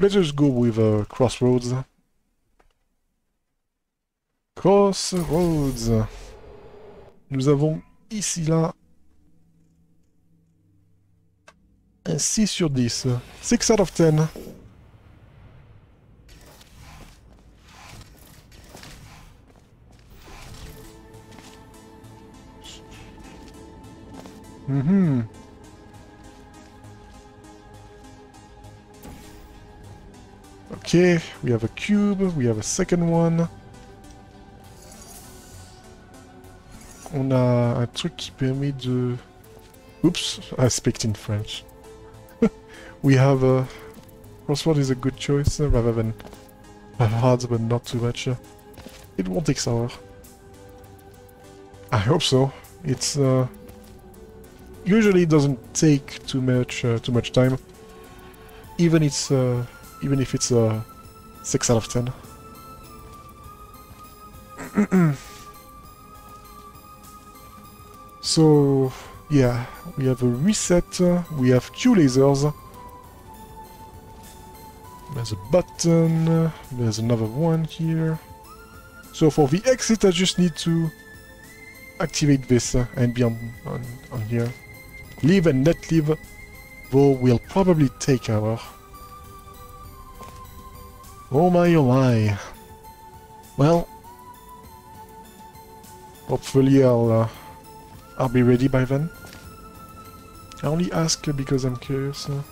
let's just go with uh, Crossroads. Crossroads. Nous avons ici là un 6 sur 10. 6 out of 10. Mm-hmm. Okay, we have a cube, we have a second one. On a un truc qui permet de... Oops, I speak in French. we have a... Crossword is a good choice rather than hard but not too much. It won't take sour. I hope so. It's uh, usually doesn't take too much uh, too much time. Even it's uh, even if it's a six out of ten. so yeah, we have a reset. We have two lasers. There's a button. There's another one here. So for the exit, I just need to activate this uh, and be on, on, on here. Leave and net leave, though we'll probably take hour. Oh my oh my. Well, hopefully I'll uh, I'll be ready by then. I only ask because I'm curious. Uh.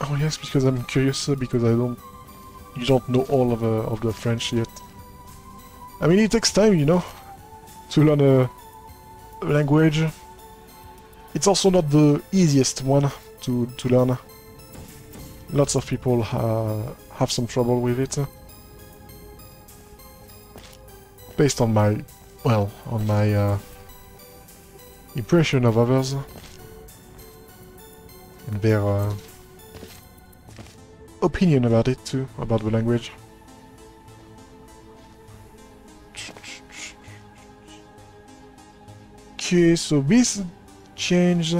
I only ask because I'm curious uh, because I don't you don't know all of uh, of the French yet. I mean, it takes time, you know, to learn a language. It's also not the easiest one to, to learn. Lots of people uh, have some trouble with it. Based on my, well, on my uh, impression of others. And their uh, opinion about it too, about the language. Okay, so this change.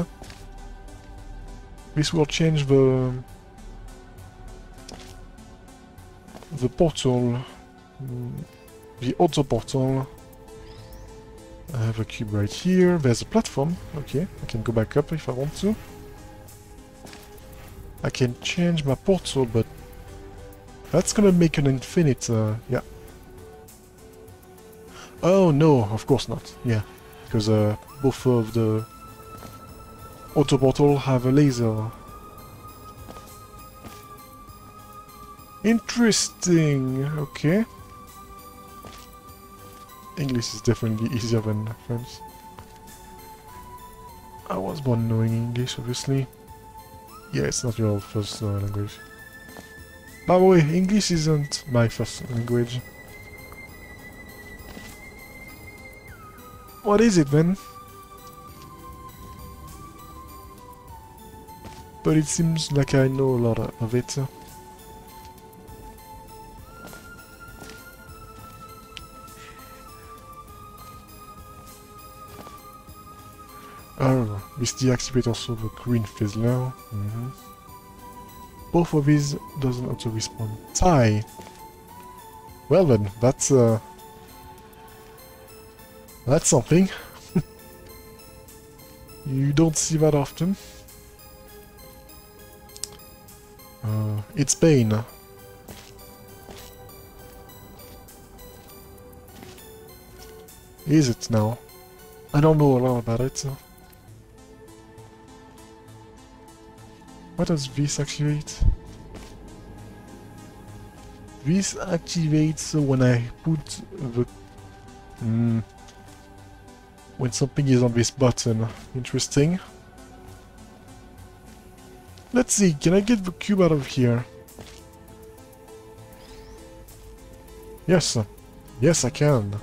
This will change the the portal, mm, the auto portal. I have a cube right here. There's a platform. Okay, I can go back up if I want to. I can change my portal, but that's gonna make an infinite. Uh, yeah. Oh no, of course not. Yeah, because uh, both of the auto portal have a laser. Interesting. Okay. English is definitely easier than French. I was born knowing English, obviously. Yeah, it's not your first language. By the way, English isn't my first language. What is it then? But it seems like I know a lot of it. This deactivates also the green fizzler. Mhm. Both of these doesn't auto respawn. Tie! Well then, that's uh... That's something. you don't see that often. Uh, it's pain. Is it now? I don't know a lot about it. So. What does this activate? This activates when I put the... Mm, when something is on this button. Interesting. Let's see, can I get the cube out of here? Yes. Yes, I can.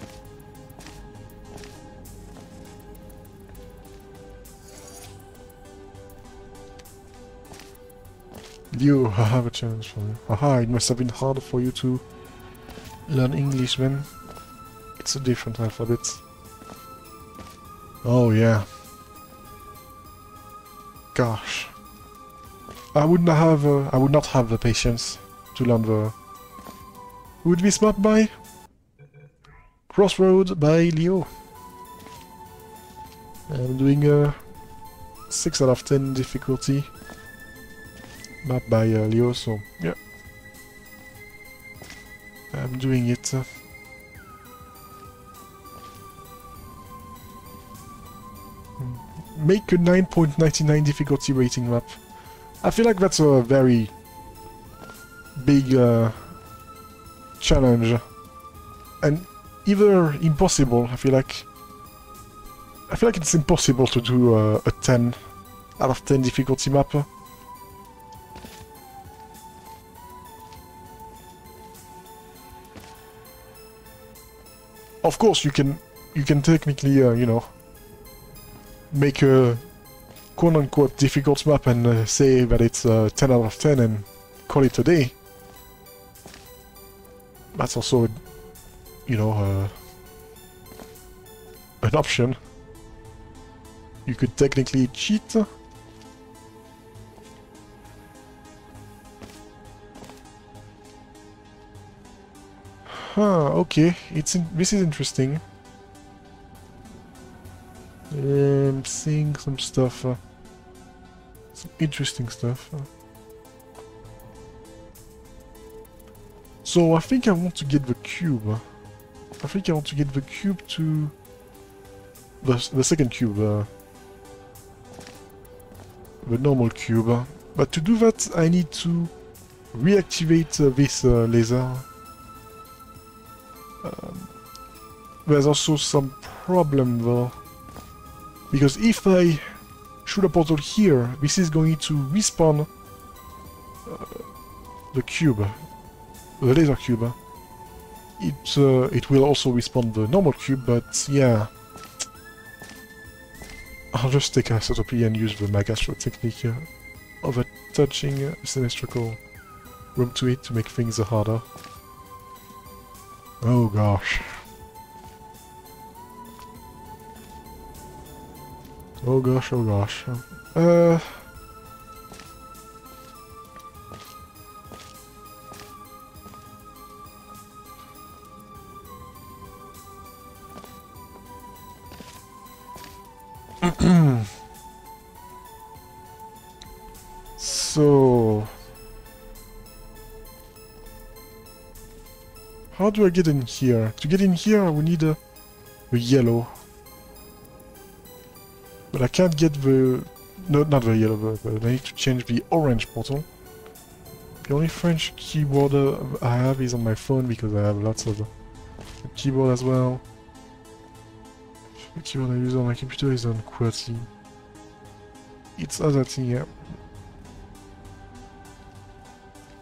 You, have a challenge for you. Haha, it must have been harder for you to learn English when it's a different alphabet. Oh yeah. Gosh. I would not have uh, I would not have the patience to learn the. Would this map by? Crossroads by Leo. I'm doing a 6 out of 10 difficulty map by uh, Leo, so yeah. I'm doing it. Make a 9.99 difficulty rating map. I feel like that's a very big uh, challenge. And either impossible, I feel like... I feel like it's impossible to do uh, a 10 out of 10 difficulty map. Of course, you can you can technically, uh, you know, make a quote-unquote difficult map and uh, say that it's uh, 10 out of 10 and call it a day. That's also, you know, uh, an option. You could technically cheat. Huh, okay. It's in this is interesting. I'm seeing some stuff. Uh, some interesting stuff. Uh. So I think I want to get the cube. Uh. I think I want to get the cube to... The, the second cube. Uh, the normal cube. Uh. But to do that I need to reactivate this laser. Um, there's also some problem though. Because if I shoot a portal here, this is going to respawn uh, the cube, the laser cube. It, uh, it will also respawn the normal cube, but yeah. I'll just take a isotopy and use the Magastro technique uh, of attaching a symmetrical room to it to make things harder. Oh gosh. Oh gosh, oh gosh. Uh... do I get in here? To get in here we need a, a yellow. But I can't get the... No, not the yellow, but I need to change the orange portal. The only French keyboard uh, I have is on my phone because I have lots of keyboard as well. The keyboard I use on my computer is on QWERTY. It's other thing, yeah.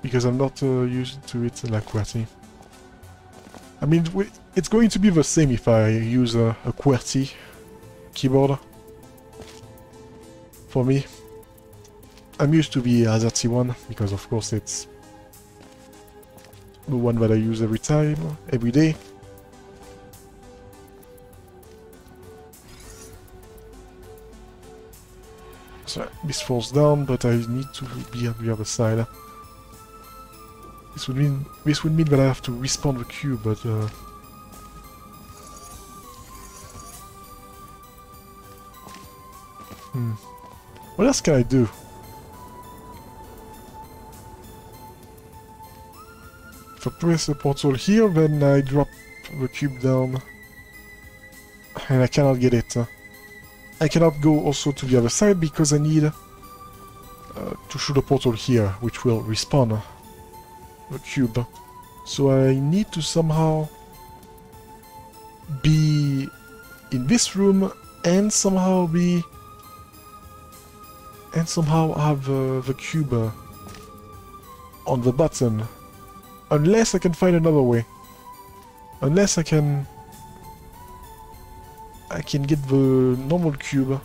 Because I'm not uh, used to it like QWERTY. I mean, it's going to be the same if I use a, a QWERTY keyboard for me. I'm used to the AZERTY one, because of course it's the one that I use every time, every day. So this falls down, but I need to be on the other side. This would mean this would mean that I have to respawn the cube, but uh, hmm. What else can I do? If I press the portal here, then I drop the cube down. And I cannot get it. I cannot go also to the other side because I need uh, to shoot a portal here, which will respawn the cube. So I need to somehow be in this room and somehow be and somehow have uh, the cube uh, on the button. Unless I can find another way. Unless I can... I can get the normal cube.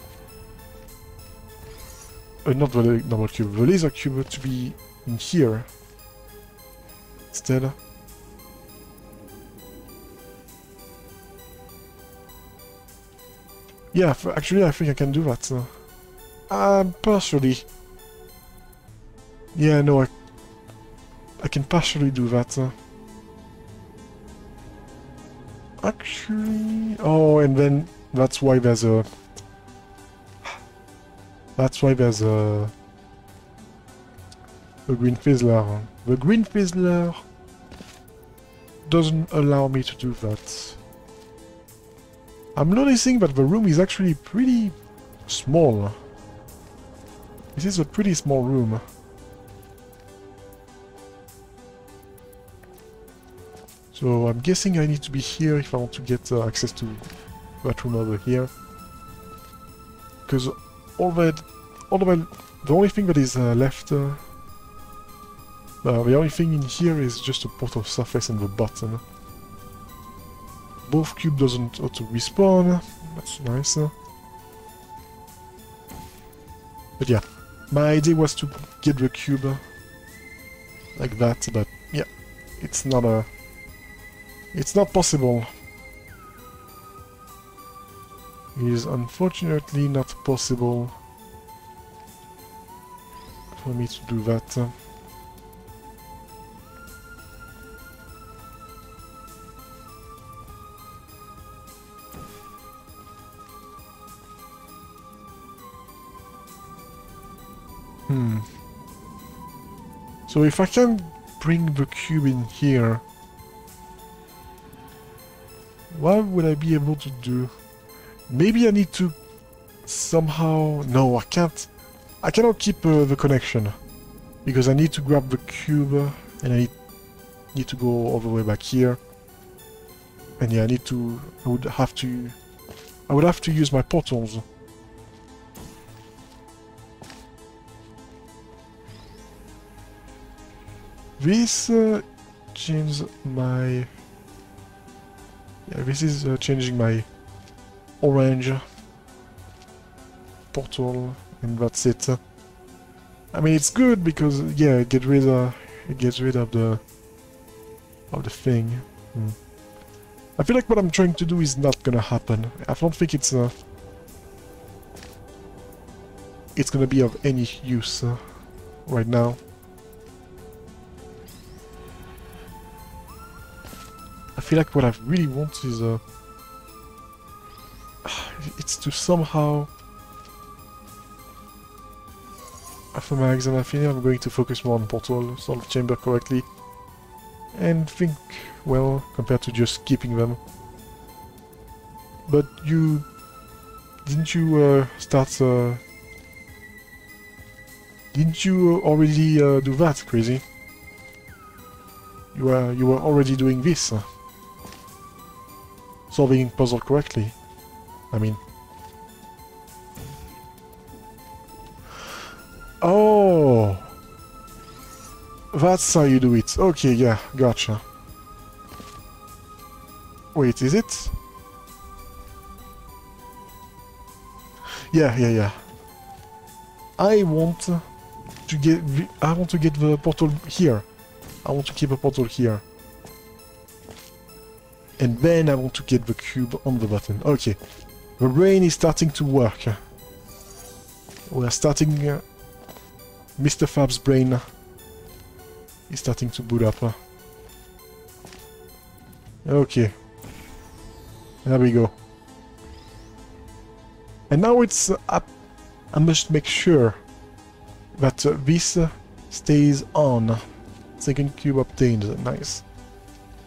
Uh, not the normal cube, the laser cube to be in here. Instead. Yeah, actually I think I can do that. Uh. Partially Yeah, no, I, I can partially do that. Actually... Oh, and then that's why there's a... That's why there's a... A green fizzler. The green fizzler doesn't allow me to do that. I'm noticing that the room is actually pretty small. This is a pretty small room. So I'm guessing I need to be here if I want to get uh, access to that room over here. Because all that, all the, the only thing that is uh, left, uh, uh, the only thing in here is just a portal surface and the button. Both cube doesn't auto respawn. That's nice. But yeah, my idea was to get the cube like that, but yeah, it's not a, it's not possible. It is unfortunately not possible for me to do that. So if I can bring the cube in here, what would I be able to do? Maybe I need to somehow... No, I can't. I cannot keep uh, the connection. Because I need to grab the cube and I need, need to go all the way back here. And yeah, I need to... I would have to... I would have to use my portals. This uh, changes my... Yeah, this is uh, changing my orange portal, and that's it. I mean, it's good because yeah, it get rid of it gets rid of the of the thing. Hmm. I feel like what I'm trying to do is not gonna happen. I don't think it's uh, it's gonna be of any use uh, right now. Feel like what I really want is uh, it's to somehow after my exam I feel I'm going to focus more on portal, solve chamber correctly and think well compared to just keeping them. But you didn't you uh, start uh, didn't you already uh, do that, Crazy? You were you were already doing this. Solving puzzle correctly. I mean. Oh! That's how you do it. Okay, yeah, gotcha. Wait, is it? Yeah, yeah, yeah. I want to get I want to get the portal here. I want to keep a portal here. And then I want to get the cube on the button. Okay. The brain is starting to work. We are starting... Uh, Mr. Fab's brain is starting to boot up. Okay. There we go. And now it's uh, up. I must make sure that uh, this uh, stays on. Second cube obtained. Nice.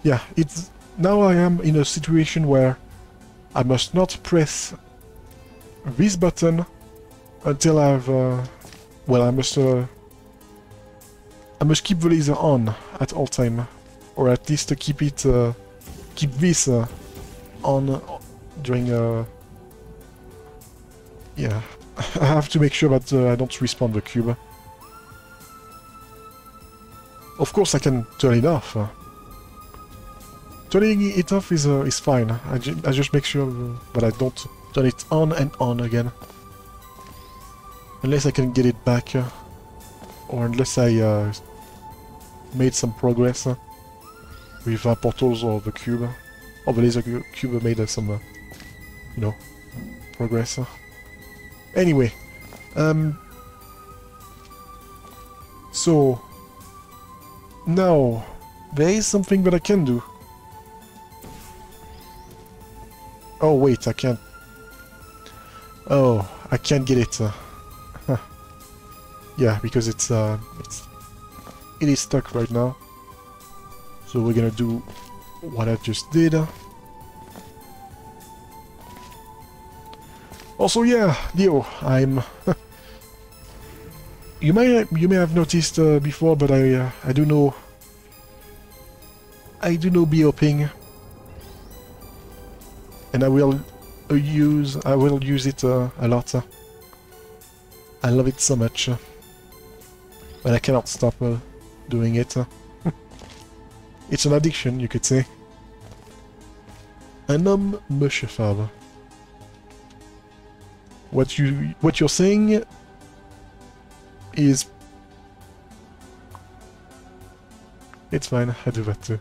Yeah, it's now I am in a situation where I must not press this button until I've uh, well I must uh, I must keep the laser on at all time or at least keep it uh, keep this uh, on during uh yeah I have to make sure that uh, I don't respawn the cube of course I can turn it off. Turning it off is uh, is fine. I, ju I just make sure that I don't turn it on and on again. Unless I can get it back. Uh, or unless I uh, made some progress uh, with uh, portals or the cube. Or the laser cube made some, uh, you know, progress. Anyway, um, so... Now, there is something that I can do. Oh wait, I can't... Oh, I can't get it. Uh, yeah, because it's, uh, it's... It is stuck right now. So we're gonna do what I just did. Also, yeah, Leo, I'm... you may you may have noticed uh, before, but I uh, I do know I do know BOPing, and I will uh, use I will use it uh, a lot. I love it so much, but I cannot stop uh, doing it. it's an addiction, you could say. Un homme monsieur Fabre. What you what you're saying is it's fine, I do that too.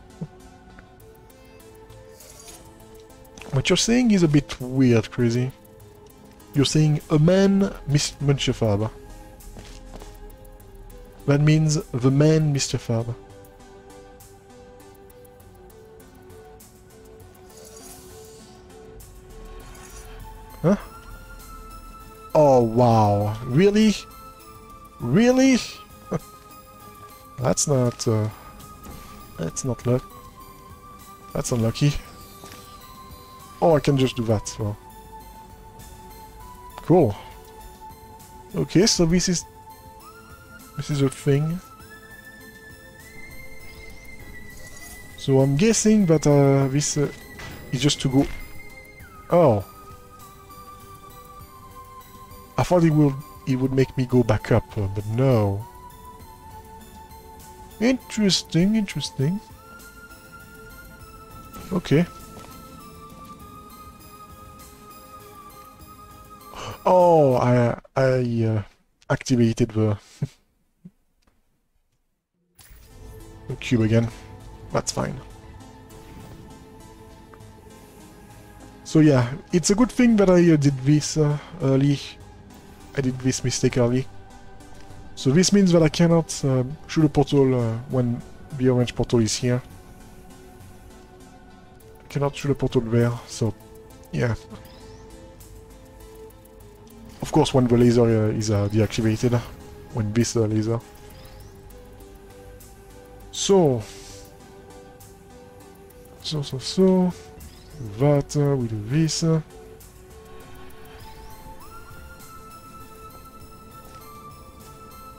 What you're saying is a bit weird, crazy. You're saying a man, Miss Monsieur Fabre. That means the man, Mr. Fabre. Huh? Oh, wow. Really? Really? that's not, uh... That's not luck. That's unlucky. Oh, I can just do that, so... Cool. Okay, so this is... This is a thing. So I'm guessing that uh, this uh, is just to go... Oh. I thought it would it would make me go back up, uh, but no. Interesting, interesting. Okay. Oh, I I uh, activated the, the cube again. That's fine. So yeah, it's a good thing that I uh, did this uh, early I did this mistake early. So this means that I cannot uh, shoot a portal uh, when the orange portal is here. I cannot shoot a portal there, so yeah. Of course when the laser uh, is uh, deactivated, when this uh, laser. So, so, so, so, that, uh, we do this.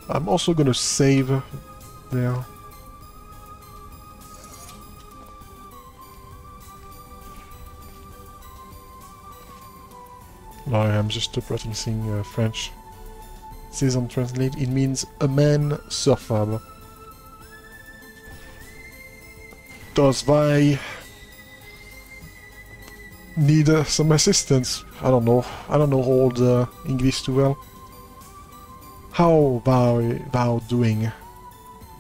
I'm also gonna save there. No, I'm just practicing uh, French. It says on translate, it means a man surfable. Does I need uh, some assistance? I don't know. I don't know all the English too well. How thou thou doing,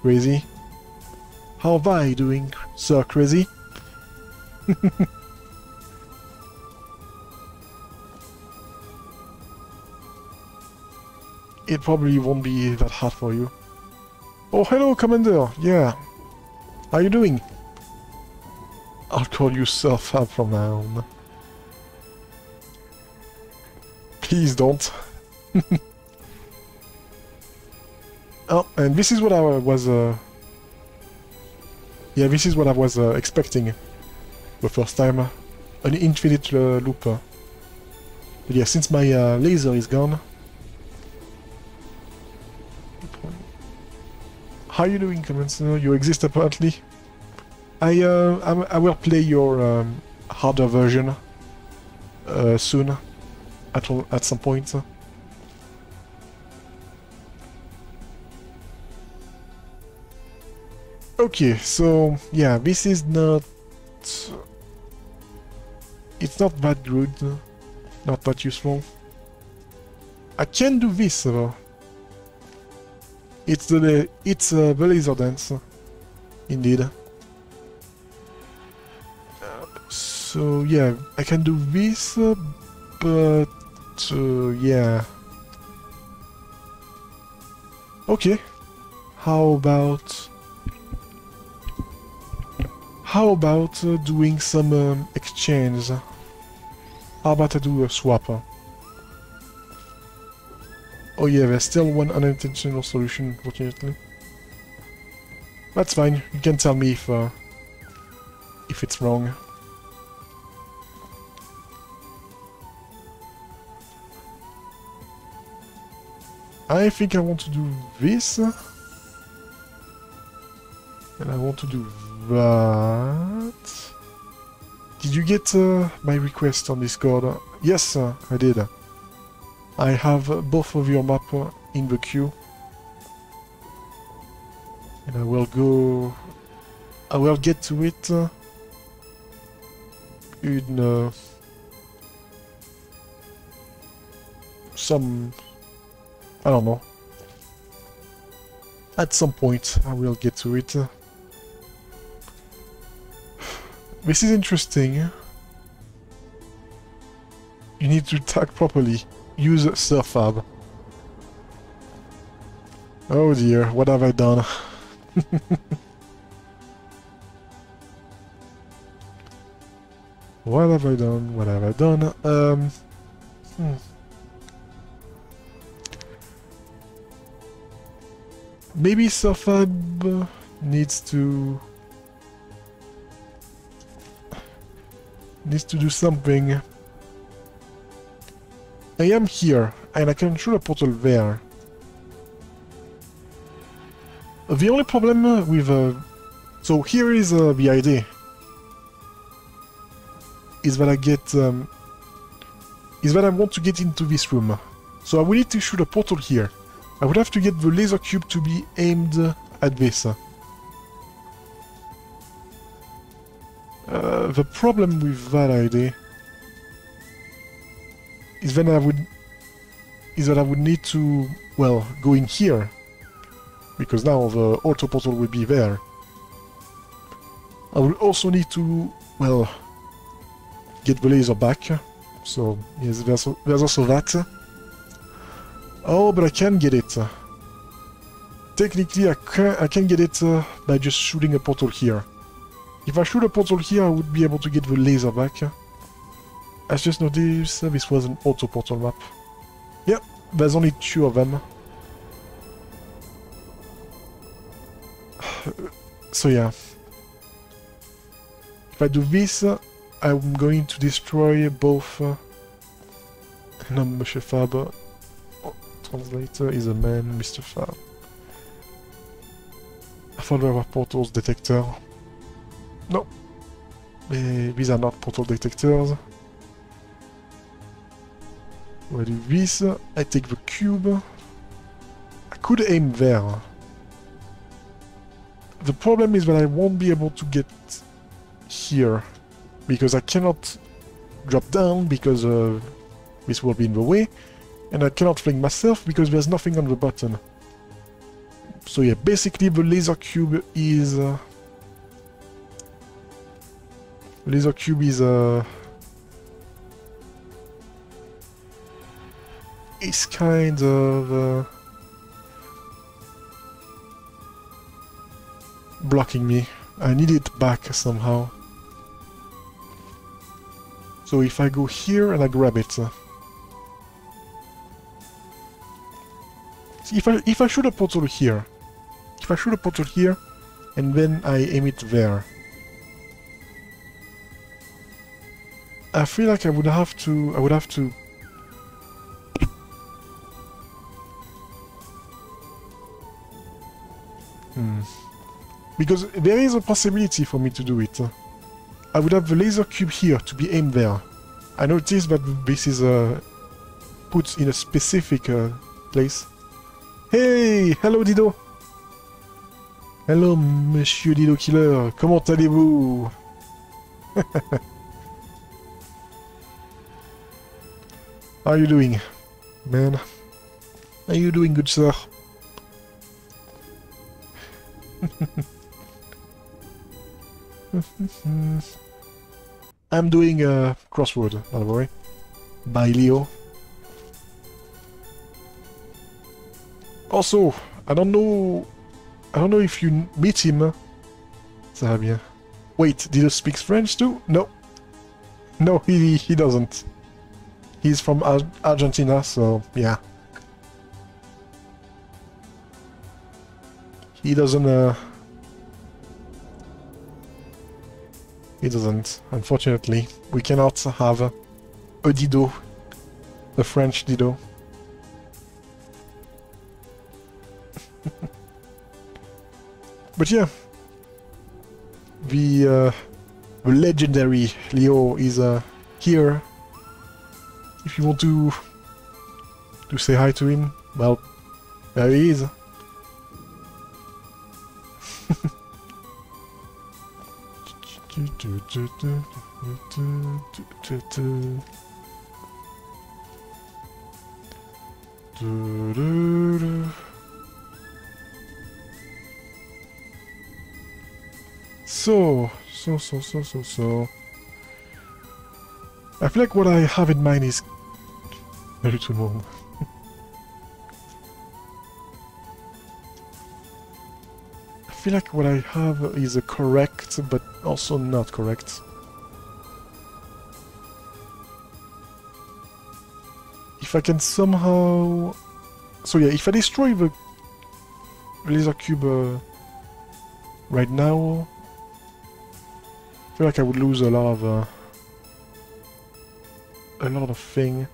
Crazy? How thou doing, Sir Crazy? it probably won't be that hard for you. Oh, hello, Commander. Yeah. How you doing? I'll call you Sir Fab from now on. Please don't. Oh, and this is what I was... Uh... Yeah, this is what I was uh, expecting the first time. An infinite uh, loop. But yeah, since my uh, laser is gone... How are you doing, Commencer? You exist apparently. I, uh, I, will play your um, harder version uh, soon, at, at some point. Okay, so yeah, this is not... It's not that good, not that useful. I can do this though. It's the it's uh, the laser dance, indeed. So yeah, I can do this, but uh, yeah. Okay, how about... How about uh, doing some um, exchange? How about I do a swap? Oh yeah, there's still one unintentional solution, unfortunately. That's fine, you can tell me if, uh, if it's wrong. I think I want to do this. And I want to do that. Did you get uh, my request on Discord? Yes, I did. I have both of your map in the queue. And I will go... I will get to it uh, in uh, some... I don't know. At some point I will get to it. This is interesting. You need to tag properly. Use Surfab. Oh dear, what have I done? what have I done? What have I done? Um... Hmm. Maybe Surfab needs to... needs to do something. I am here, and I can shoot a portal there. The only problem with... Uh, so here is uh, the idea. Is that I get... Um, is that I want to get into this room. So I will need to shoot a portal here. I would have to get the laser cube to be aimed at this. Uh, the problem with that idea is then I would is that I would need to well go in here because now the auto portal will be there. I will also need to well get the laser back. So yes, there's, there's also that. Oh, but I can get it. Technically, I can, I can get it uh, by just shooting a portal here. If I shoot a portal here, I would be able to get the laser back. I just noticed this was an auto portal map. Yep, there's only two of them. so yeah. If I do this, I'm going to destroy both... Uh, no, Monsieur Faber. Translator is a man, Mr. Fab. I thought there were portals detector. No. these are not portal detectors. I do this. I take the cube. I could aim there. The problem is that I won't be able to get here. Because I cannot drop down because uh, this will be in the way. And I cannot fling myself because there's nothing on the button. So yeah, basically the laser cube is... Uh, laser cube is... Uh, is kind of... Uh, blocking me. I need it back somehow. So if I go here and I grab it... Uh, if I if I shoot a portal here, if I shoot a portal here, and then I aim it there, I feel like I would have to I would have to Hmm. Because there is a possibility for me to do it. I would have the laser cube here to be aimed there. I noticed that this is uh, put in a specific uh, place. Hey Hello Dido Hello Monsieur Dido Killer, comment allez-vous How are you doing, man? How are you doing, good sir? I'm doing a crossword, don't worry. By Leo. Also, I don't know I don't know if you meet him. Uh, Ça bien. Wait, did he speak French too? No. No, he, he doesn't. He's from Ar Argentina, so yeah. He doesn't, uh... He doesn't, unfortunately. We cannot have a Dido, a French Dido. but yeah, the, uh, the legendary Leo is uh, here. If you want to to say hi to him, well, there he is. So, so, so, so, so, so. I feel like what I have in mind is very too long. Feel like what I have is correct, but also not correct. If I can somehow... So yeah, if I destroy the laser cube uh, right now, I feel like I would lose a lot of... Uh, a lot of thing.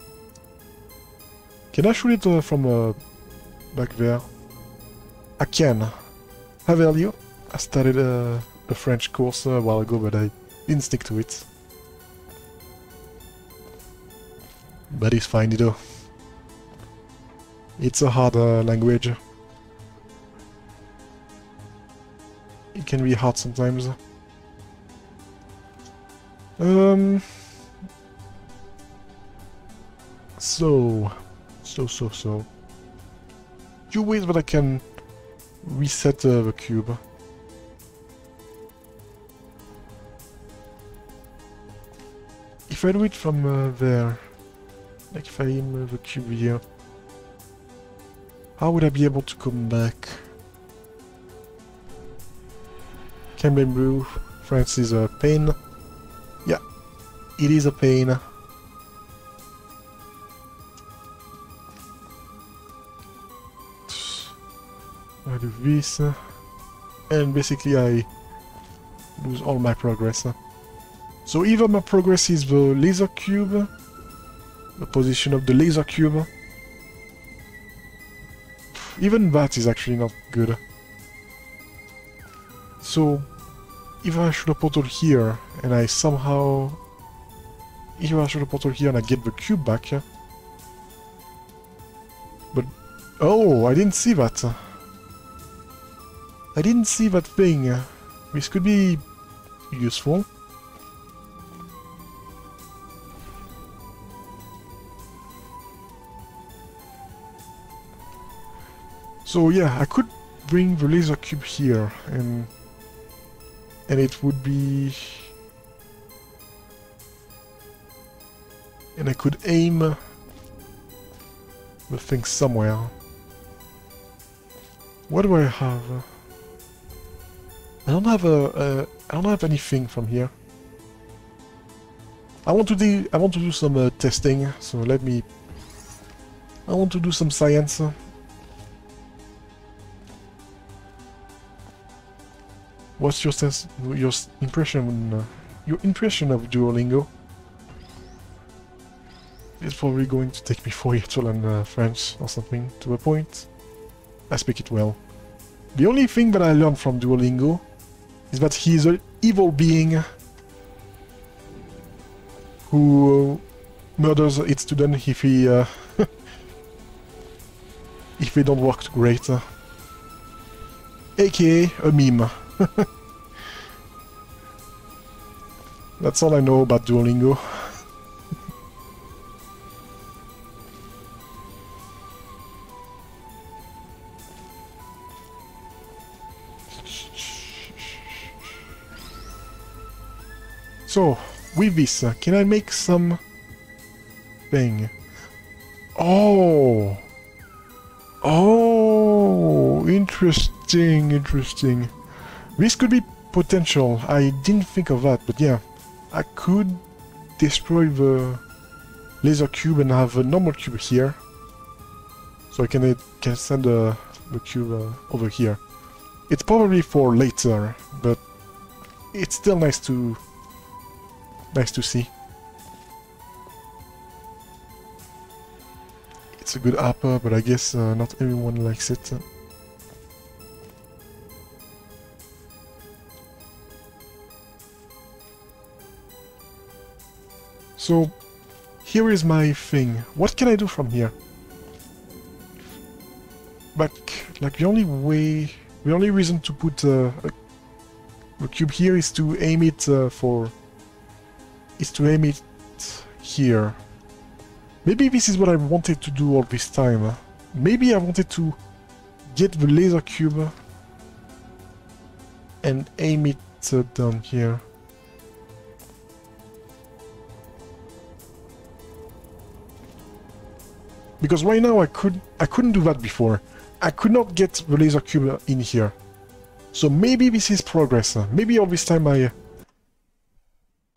Can I shoot it uh, from uh, back there? I can. Value. I started uh, a French course a while ago, but I didn't stick to it. But it's fine, though. It's a hard uh, language. It can be hard sometimes. Um. So, so, so, so. Few ways that I can reset the cube. If I do it from uh, there, like if I aim the cube here, how would I be able to come back? Camden Brew, France is a pain. Yeah, it is a pain. Do this, uh, and basically I lose all my progress. Uh. So either my progress is the laser cube, the position of the laser cube, even that is actually not good. So, if I shoot a portal here, and I somehow... If I shoot a portal here and I get the cube back... But... Oh, I didn't see that. I didn't see that thing. Uh, this could be useful. So yeah, I could bring the laser cube here and and it would be and I could aim the thing somewhere. What do I have? I don't have a, a I don't have anything from here. I want to do I want to do some uh, testing, so let me I want to do some science. What's your sense, your impression, uh, your impression of Duolingo? It's probably going to take me four years to learn uh, French or something. To a point, I speak it well. The only thing that I learned from Duolingo is that he is an evil being who murders its students if he uh, if they don't work great. AKA a meme. That's all I know about Duolingo. So, this, uh, can I make some thing? Oh! Oh, interesting. interesting. This could be potential. I didn't think of that, but yeah. I could destroy the laser cube and have a normal cube here. So I can, can send uh, the cube uh, over here. It's probably for later, but it's still nice to nice to see. It's a good upper, but I guess uh, not everyone likes it. So, here is my thing. What can I do from here? Like, like the only way, the only reason to put uh, a, a, cube here is to aim it uh, for, is to aim it here. Maybe this is what I wanted to do all this time. Maybe I wanted to get the laser cube and aim it uh, down here. Because right now I could I couldn't do that before. I could not get the laser cube in here. So maybe this is progress. Maybe all this time I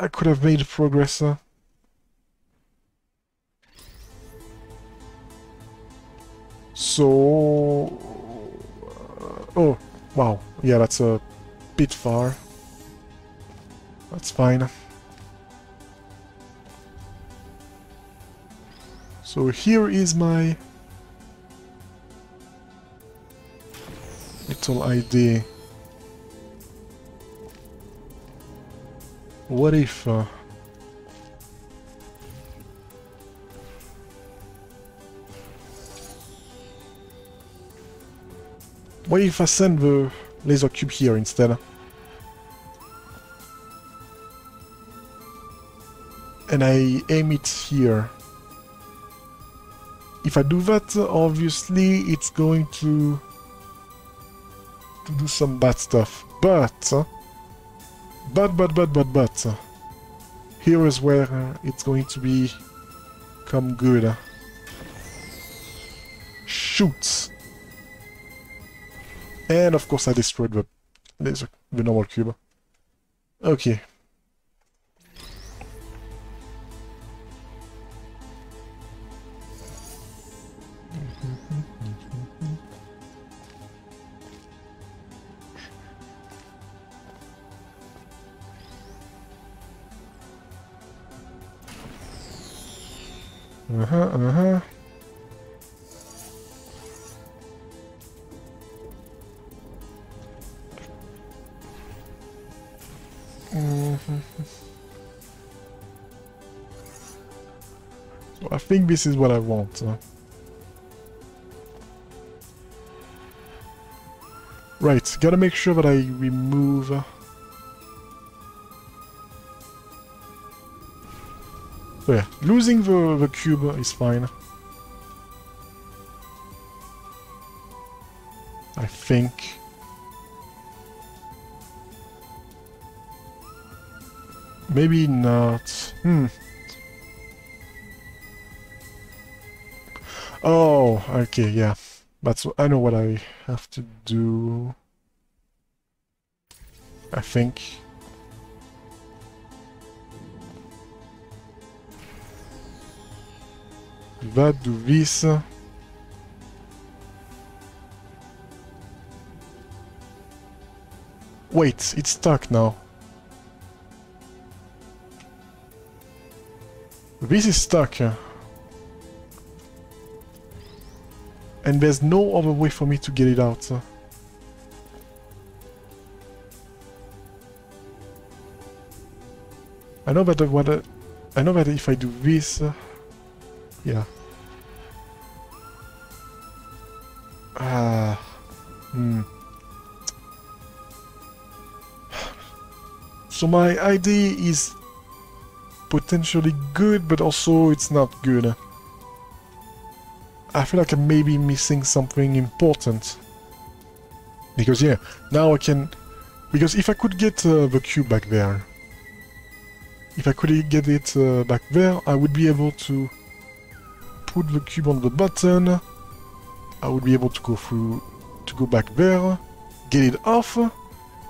I could have made progress. So uh, oh wow yeah that's a bit far. That's fine. So here is my little idea. What if... Uh, what if I send the laser cube here instead? And I aim it here. If I do that, obviously it's going to, to do some bad stuff. But, but, but, but, but, but, uh, here is where uh, it's going to be come good. Uh. Shoots! And of course I destroyed the, the normal cube. Okay, this is what I want. Right, gotta make sure that I remove... Uh, So yeah, losing the, the cube is fine. I think. Maybe not. Hmm. Oh, okay, yeah. That's I know what I have to do. I think. va do this. Wait, it's stuck now. This is stuck. And there's no other way for me to get it out. I know that what uh, I know that if I do this, uh, yeah. Ah. Hmm. So my idea is potentially good, but also it's not good. I feel like I may be missing something important. Because yeah, now I can... Because if I could get uh, the cube back there, if I could get it uh, back there, I would be able to put the cube on the button, I would be able to go through, to go back there, get it off,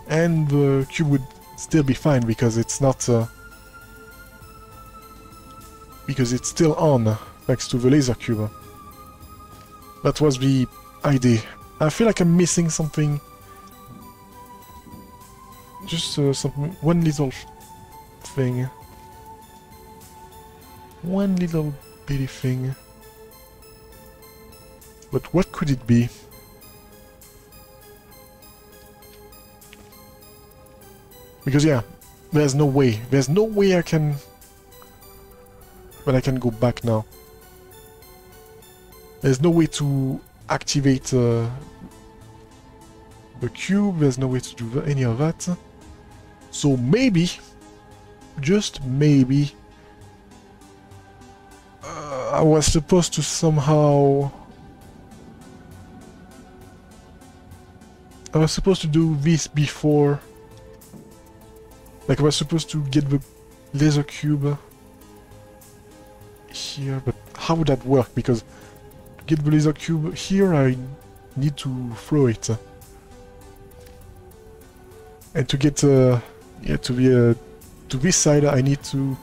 and the cube would still be fine because it's not... Uh, because it's still on, thanks to the laser cube. That was the idea. I feel like I'm missing something. Just uh, some one little thing. One little bitty thing. But what could it be? Because yeah, there's no way. There's no way I can... But I can go back now. There's no way to activate uh, the cube, there's no way to do any of that. So maybe, just maybe, uh, I was supposed to somehow... I was supposed to do this before... Like I was supposed to get the laser cube here, but how would that work? Because get the laser cube here, I need to throw it. And to get uh, yeah, to the uh, to this side, I need to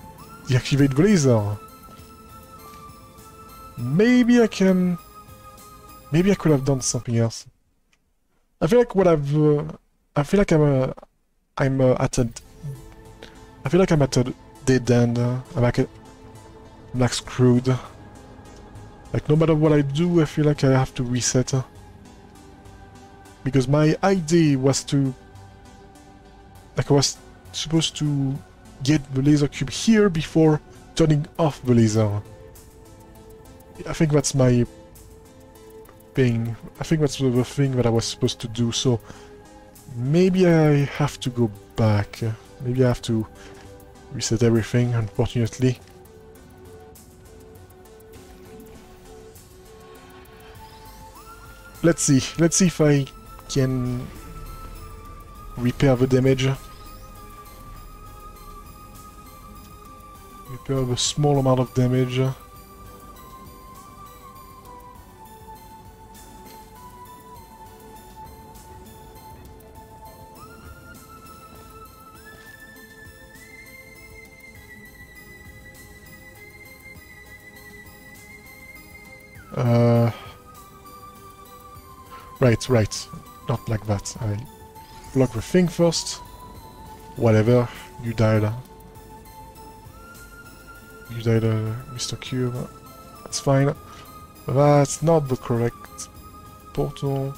deactivate the laser. Maybe I can. Maybe I could have done something else. I feel like what I've. Uh, I feel like I'm. Uh, I'm uh, at a. I feel like I'm at a dead end. I'm like, a, I'm like screwed. Like, no matter what I do, I feel like I have to reset. Because my idea was to... Like, I was supposed to get the laser cube here before turning off the laser. I think that's my thing. I think that's the thing that I was supposed to do, so... Maybe I have to go back. Maybe I have to reset everything, unfortunately. Let's see. Let's see if I can repair the damage. Repair the small amount of damage. Uh... Right, right. Not like that. I block the thing first. Whatever. You died. You died, uh, Mr. Cube. That's fine. That's not the correct portal.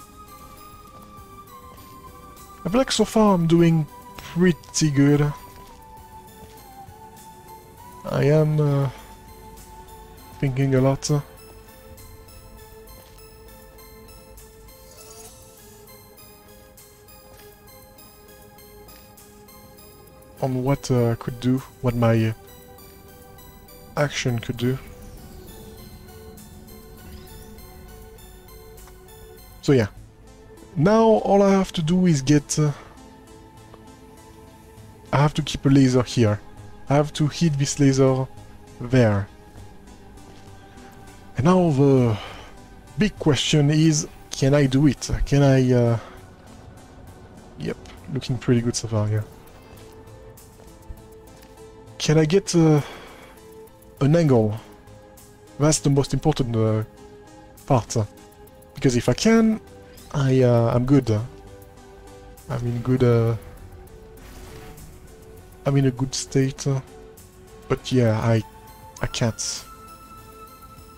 I feel like so far I'm doing pretty good. I am uh, thinking a lot. On what uh, I could do, what my uh, action could do. So yeah, now all I have to do is get... Uh, I have to keep a laser here. I have to hit this laser there. And now the big question is, can I do it? Can I... Uh... Yep, looking pretty good so far, yeah. Can I get uh, an angle? That's the most important uh, part. Because if I can, I, uh, I'm good. I'm in good... Uh, I'm in a good state. But yeah, I, I can't.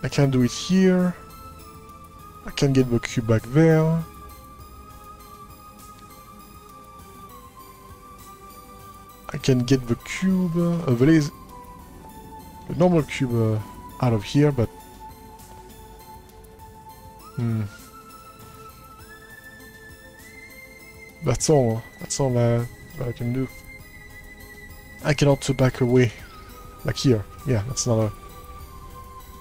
I can't do it here. I can't get the cube back there. I can get the cube, uh, the, laser, the normal cube uh, out of here, but... Hmm. That's all, that's all uh, I can do. I cannot back away, like here. Yeah, that's not a...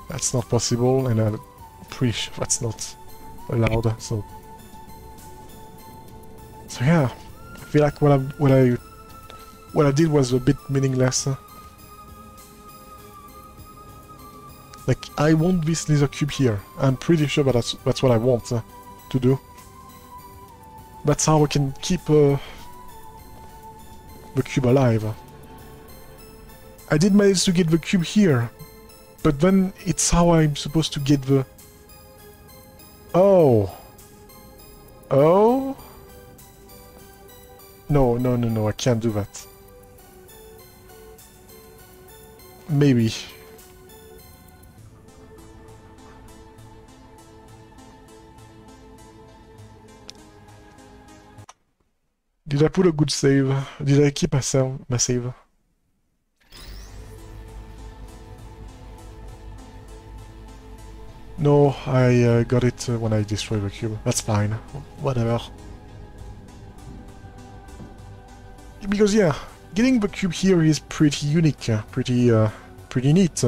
That's not possible, and I'm pretty sure that's not allowed, so... So yeah, I feel like what I, what I what I did was a bit meaningless. Like, I want this laser cube here. I'm pretty sure that that's, that's what I want uh, to do. That's how I can keep uh, the cube alive. I did manage to get the cube here, but then it's how I'm supposed to get the... Oh! Oh? No, no, no, no, I can't do that. Maybe. Did I put a good save? Did I keep my save? My save? No, I uh, got it uh, when I destroyed the cube. That's fine. Whatever. Because yeah, getting the cube here is pretty unique, pretty, uh, pretty neat.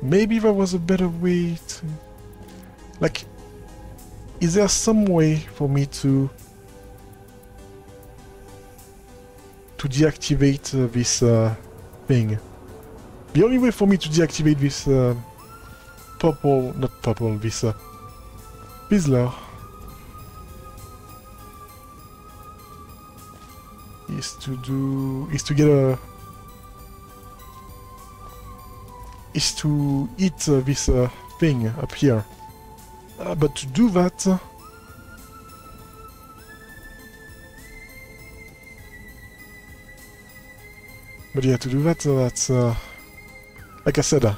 Maybe there was a better way to... Like, is there some way for me to... to deactivate uh, this uh, thing? The only way for me to deactivate this uh, purple... not purple, this uh, Fizzler is to do... is to get a... is to eat uh, this uh, thing up here. Uh, but to do that... But yeah, to do that, uh, that's... Uh, like I said, uh,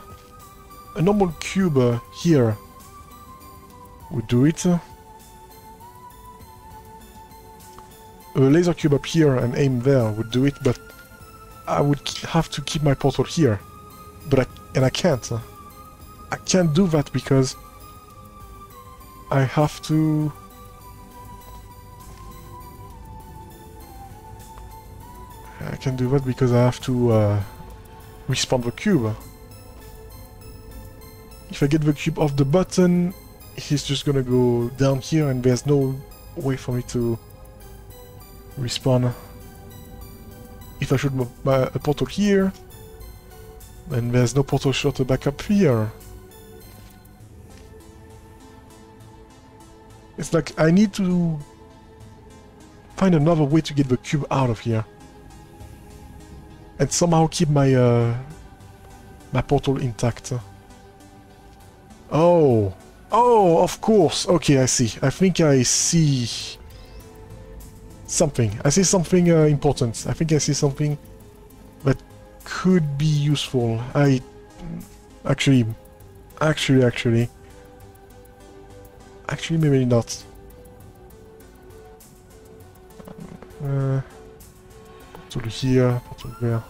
a normal cube here would do it. A laser cube up here and aim there would do it, but I would have to keep my portal here. But I, and I can't. I can't do that because I have to... I can do that because I have to uh, respawn the cube. If I get the cube off the button, he's just gonna go down here and there's no way for me to respawn. If I my, my, a portal here, then there's no portal shot back up here. It's like I need to find another way to get the cube out of here. And somehow keep my uh, my portal intact. Oh, oh, of course. Okay, I see. I think I see something. I see something uh, important. I think I see something that could be useful. I actually, actually, actually, actually, maybe not. Uh, here, portal there.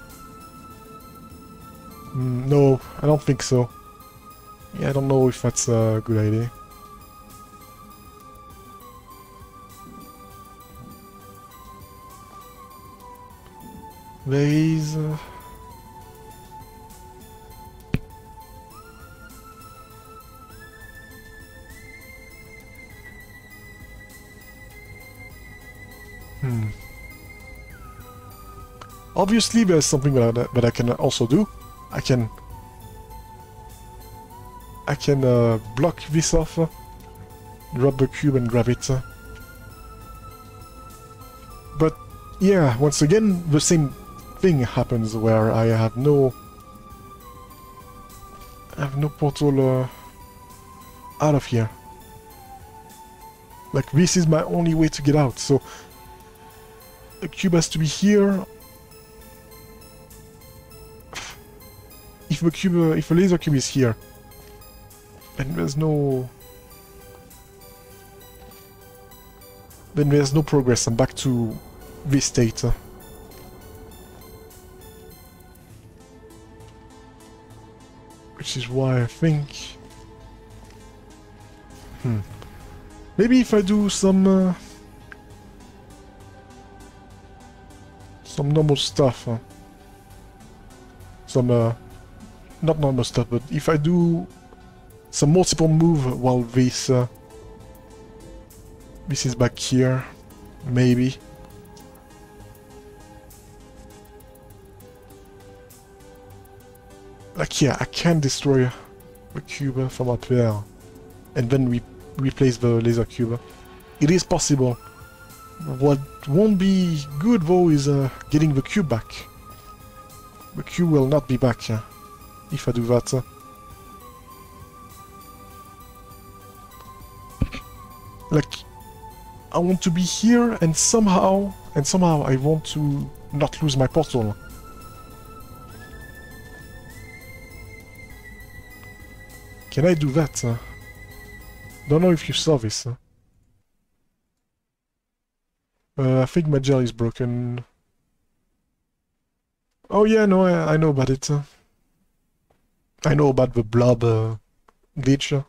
Mm, no, I don't think so. Yeah, I don't know if that's a good idea. Uh... Hmm. Obviously, there's something that I, that I can also do. I can... I can uh, block this off, uh, drop the cube and grab it. But yeah, once again, the same thing happens where I have no... I have no portal uh, out of here. Like, this is my only way to get out, so... The cube has to be here. If the cube, uh, if the laser cube is here, then there's no... Then there's no progress. I'm back to this state. Which is why I think... Hmm. Maybe if I do some... Uh, some normal stuff. uh, some, uh, not normal stuff, but if I do some multiple move while this, uh, this is back here, maybe. Like, yeah, I can destroy a cube from up there and then we replace the laser cube. It is possible. What won't be good though is uh, getting the cube back. The cube will not be back uh, if I do that. Uh. Like, I want to be here and somehow, and somehow I want to not lose my portal. Can I do that? Don't know if you saw this. Uh, I think my gel is broken. Oh yeah, no, I, I know about it. I know about the blob uh, glitch.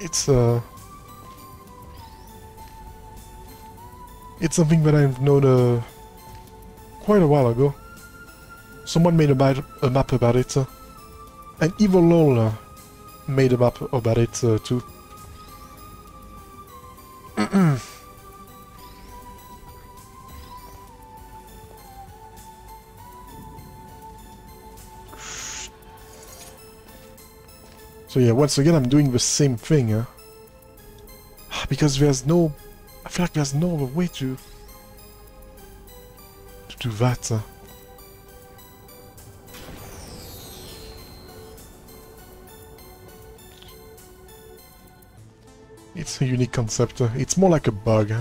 It's uh, it's something that I've known uh, quite a while ago. Someone made a, a map about it. Uh. And Evil Lol made a map about it uh, too. so yeah, once again I'm doing the same thing, huh? Because there's no... I feel like there's no other way to... to do that. Huh? It's a unique concept. Uh, it's more like a bug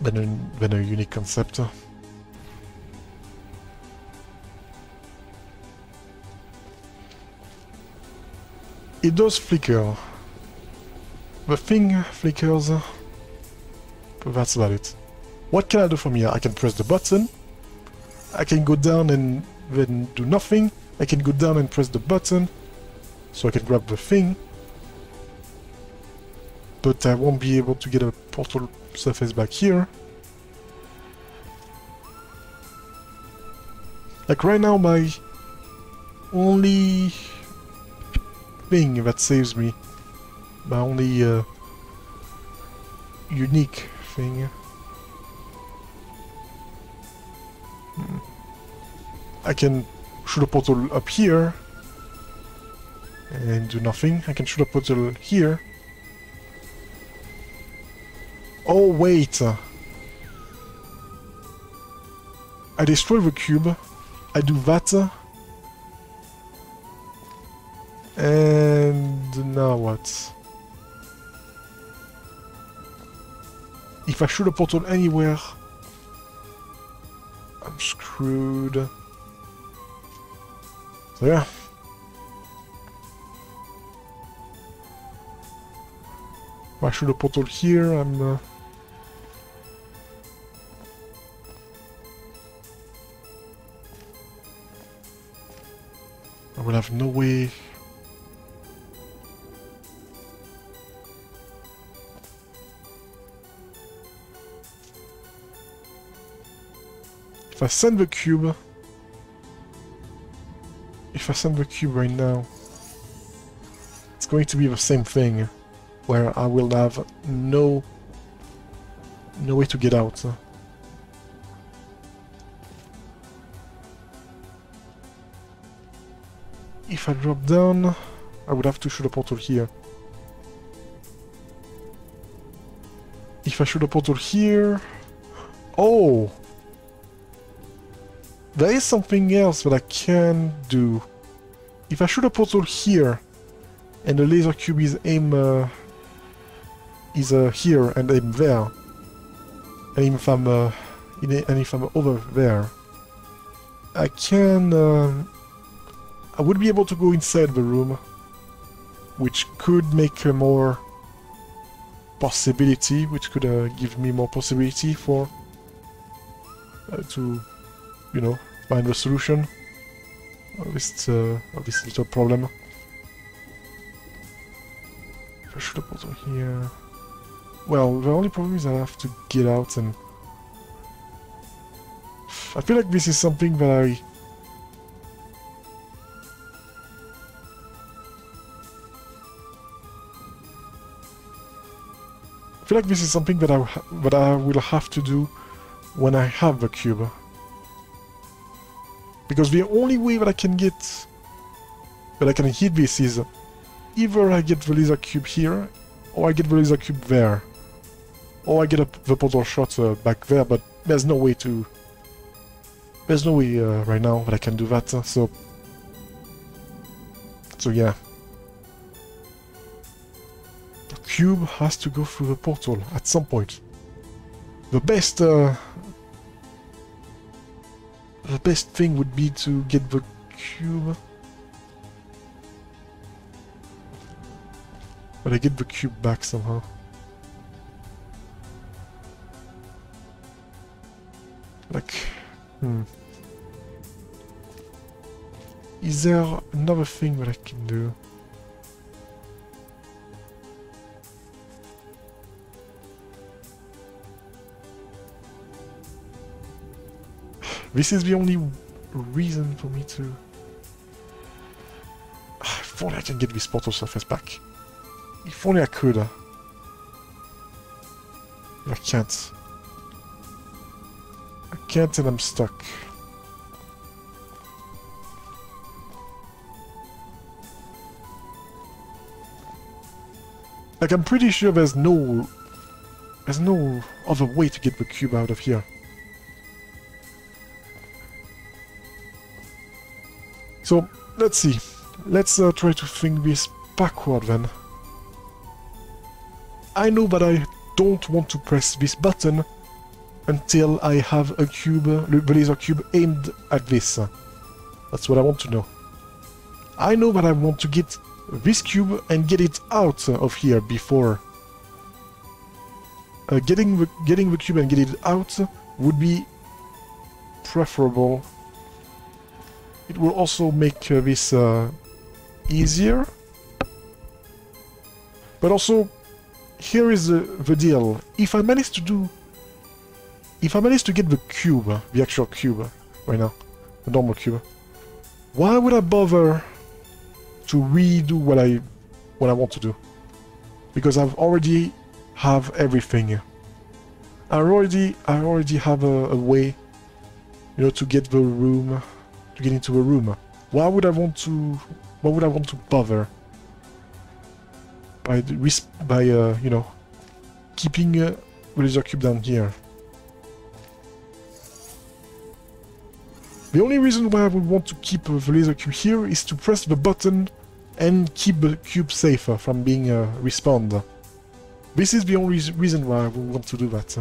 than a, than a unique concept. Uh. It does flicker. The thing flickers, but that's about it. What can I do from here? I can press the button. I can go down and then do nothing. I can go down and press the button so I can grab the thing. But I won't be able to get a portal surface back here. Like right now my only thing that saves me, my only uh, unique thing. Hmm. I can shoot a portal up here and do nothing. I can shoot a portal here. Oh, wait! I destroy the cube. I do that. And now what? If I shoot a portal anywhere, I'm screwed. So yeah. I should have portal here, I'm... Uh... I will have no way... If I send the cube... If I send the cube right now... It's going to be the same thing where I will have no no way to get out. If I drop down, I would have to shoot a portal here. If I shoot a portal here... Oh! There is something else that I can do. If I shoot a portal here, and the laser cube is aimed uh, is uh, here and I'm there. And if I'm, uh, and if I'm over there, I can... Uh, I would be able to go inside the room, which could make a more possibility, which could uh, give me more possibility for uh, to, you know, find the solution of this, of this little problem. If I should here. Well, the only problem is I have to get out and... I feel like this is something that I... I feel like this is something that I, that I will have to do when I have the cube. Because the only way that I can get... that I can hit this is either I get the laser cube here, or I get the laser cube there. Or I get a, portal shot uh, back there, but there's no way to... There's no way uh, right now that I can do that, uh, so... So yeah. The cube has to go through the portal at some point. The best... Uh, the best thing would be to get the cube... But I get the cube back somehow. Like, hmm. Is there another thing that I can do? This is the only reason for me to... If only I can get this portal surface back. If only I could. I can't. Can't and I'm stuck. Like, I'm pretty sure there's no... There's no other way to get the cube out of here. So, let's see. Let's uh, try to think this backward then. I know that I don't want to press this button until I have a cube, the laser cube aimed at this. That's what I want to know. I know that I want to get this cube and get it out of here before. Uh, getting the getting the cube and get it out would be preferable. It will also make uh, this uh, easier. But also, here is the, the deal. If I manage to do... If I manage to get the cube, the actual cube, right now, the normal cube, why would I bother to redo what I what I want to do? Because I've already have everything. I already I already have a, a way, you know, to get the room, to get into a room. Why would I want to? Why would I want to bother? by by uh, you know keeping uh, the laser cube down here. The only reason why I would want to keep the laser cube here is to press the button and keep the cube safer from being uh, respawned. This is the only reason why I would want to do that.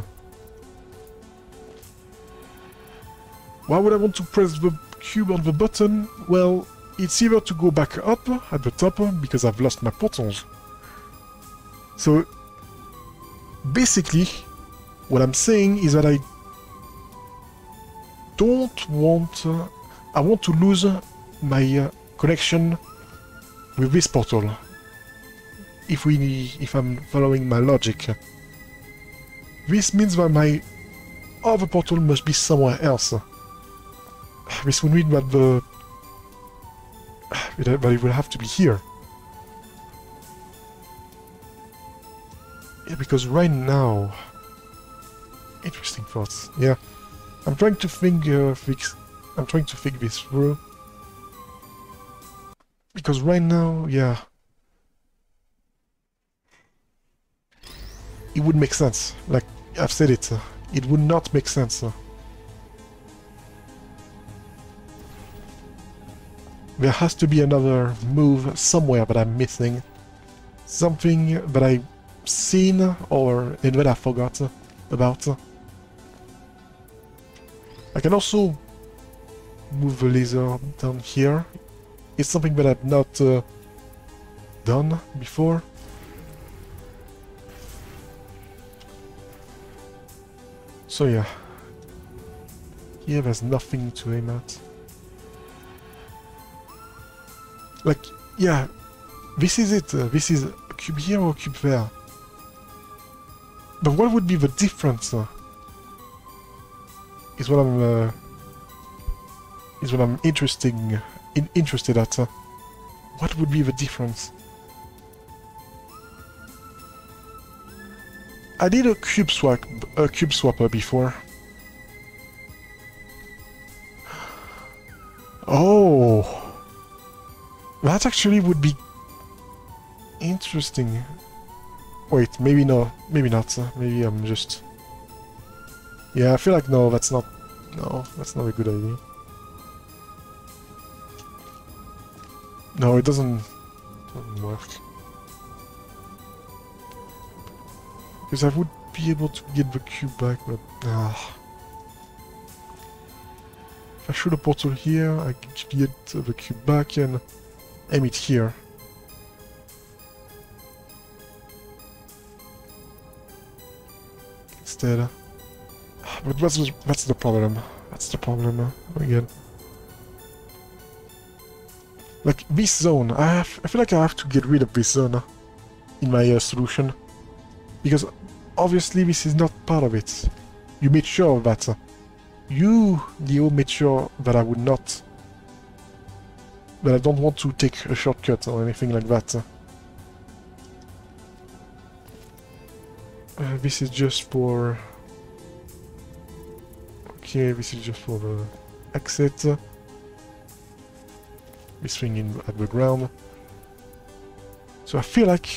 Why would I want to press the cube on the button? Well, it's either to go back up at the top because I've lost my portals. So basically, what I'm saying is that I don't want... Uh, I want to lose my uh, connection with this portal. If we, if I'm following my logic. This means that my other portal must be somewhere else. This would mean that the... that it will have to be here. Yeah, because right now... Interesting thoughts. Yeah. I'm trying to think, uh, fix... I'm trying to think this through. Because right now, yeah... It would make sense. Like, I've said it. Uh, it would not make sense. Uh. There has to be another move somewhere that I'm missing. Something that I've seen or that I forgot about. I can also move the laser down here. It's something that I've not uh, done before. So yeah. Here there's nothing to aim at. Like, yeah, this is it. Uh, this is a cube here or a cube there. But what would be the difference? Uh, is what I'm uh, is what I'm interesting in, interested at. Uh. What would be the difference? I did a cube swap a cube swapper before. Oh, that actually would be interesting. Wait, maybe no, maybe not. Uh, maybe I'm just. Yeah, I feel like no, that's not... No, that's not a good idea. No, it doesn't, doesn't work. Because I would be able to get the cube back, but... Ah. If I shoot a portal here, I can get the cube back and aim it here. Instead. But that's, that's the problem. That's the problem, again. Like, this zone, I, have, I feel like I have to get rid of this zone in my uh, solution. Because obviously this is not part of it. You made sure that. You, Leo, made sure that I would not... That I don't want to take a shortcut or anything like that. Uh, this is just for... Okay, this is just for the exit this thing in at the ground. So I feel like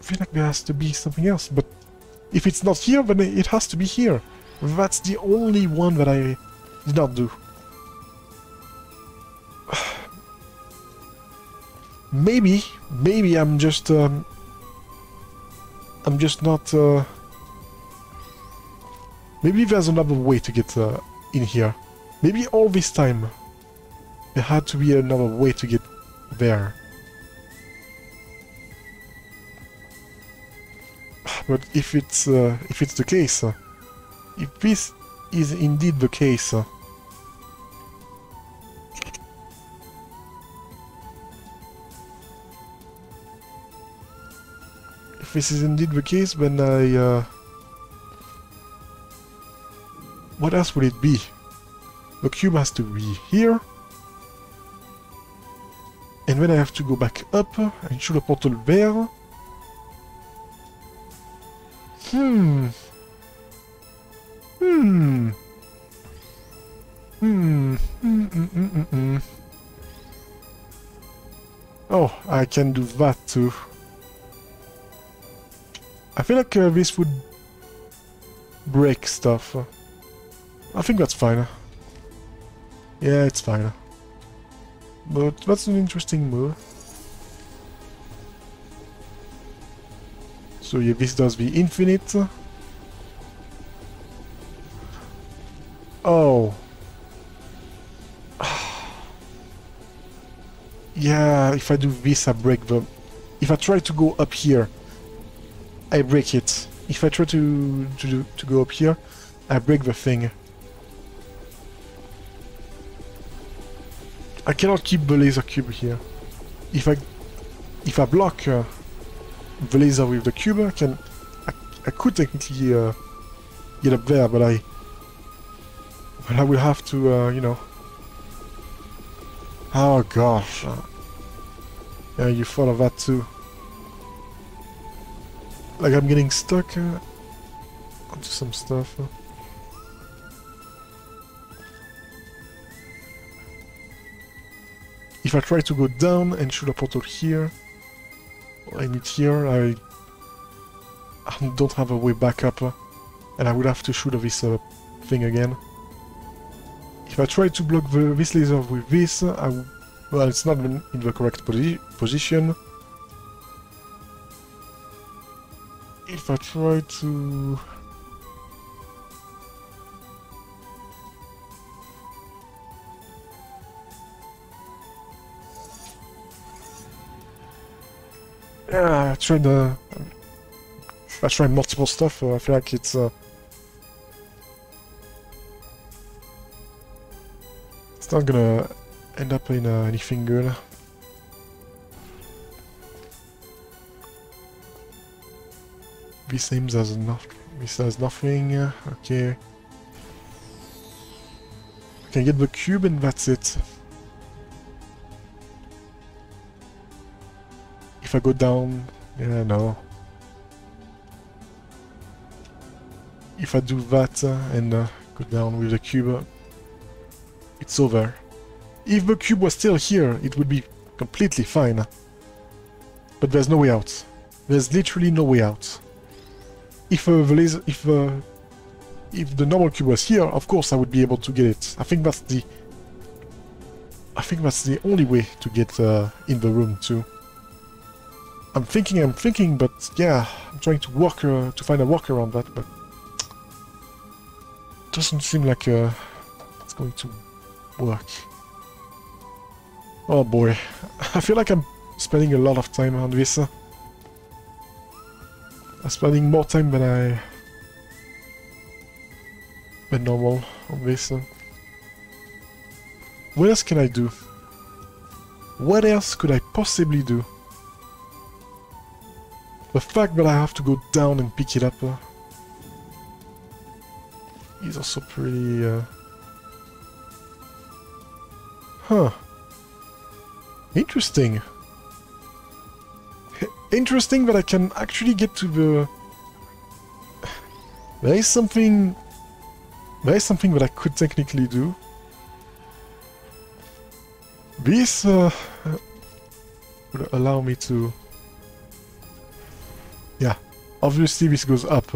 I feel like there has to be something else, but if it's not here, then it has to be here. That's the only one that I did not do. maybe, maybe I'm just um, I'm just not. Uh, maybe there's another way to get uh, in here. Maybe all this time there had to be another way to get there. But if it's uh, if it's the case, uh, if this is indeed the case, uh, if this is indeed the case, then I uh, what else would it be? The cube has to be here. And then I have to go back up and shoot a portal there. Hmm. Hmm. Hmm. Mm -mm -mm oh, I can do that too. I feel like uh, this would break stuff. I think that's fine. Yeah, it's fine. But that's an interesting move. So yeah, this does the infinite. Oh. yeah, if I do this, I break the... If I try to go up here, I break it. If I try to, to, do, to go up here, I break the thing. I cannot keep the laser cube here. If I if I block uh, the laser with the cube, I can I, I could technically uh, get up there, but I but I will have to uh, you know. Oh gosh. Yeah, you thought of that too. Like I'm getting stuck uh, onto some stuff. If I try to go down and shoot a portal here, I need here, I, I don't have a way back up, and I would have to shoot this uh, thing again. If I try to block the, this laser with this, I well, it's not in the correct posi position. If I try to... Yeah, I tried uh, I tried multiple stuff. I feel like it's uh, it's not gonna end up in uh, anything good. This seems as enough. This has nothing. Uh, okay. I can get the cube and that's it. If I go down, yeah, no. If I do that uh, and uh, go down with the cube, uh, it's over. If the cube was still here, it would be completely fine. But there's no way out. There's literally no way out. If uh, the laser, if uh, if the normal cube was here, of course I would be able to get it. I think that's the I think that's the only way to get uh, in the room too. I'm thinking, I'm thinking, but yeah, I'm trying to work uh, to find a workaround that, but doesn't seem like uh, it's going to work. Oh boy, I feel like I'm spending a lot of time on this. I'm spending more time than I than normal on this. What else can I do? What else could I possibly do? The fact that I have to go down and pick it up uh, is also pretty... Uh... Huh. Interesting. Interesting that I can actually get to the... There is something... There is something that I could technically do. This uh, would allow me to... Obviously this goes up.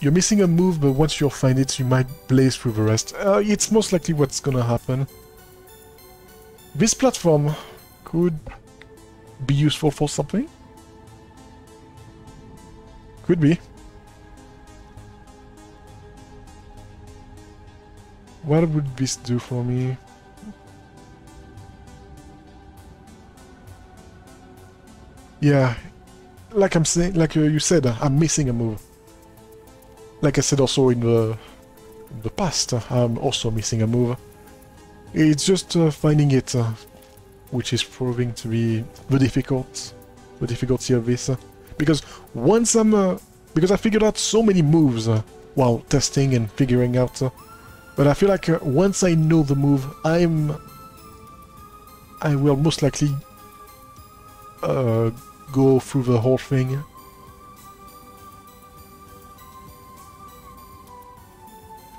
You're missing a move, but once you'll find it, you might blaze through the rest. Uh, it's most likely what's gonna happen. This platform could be useful for something. Could be. What would this do for me? Yeah, like I'm saying, like you said, uh, I'm missing a move. Like I said also in the in the past, uh, I'm also missing a move. It's just uh, finding it, uh, which is proving to be the difficult, the difficulty of this. Uh, because once I'm, because I figured out so many moves while testing and figuring out, but I feel like once I know the move, I'm, I will most likely go through the whole thing.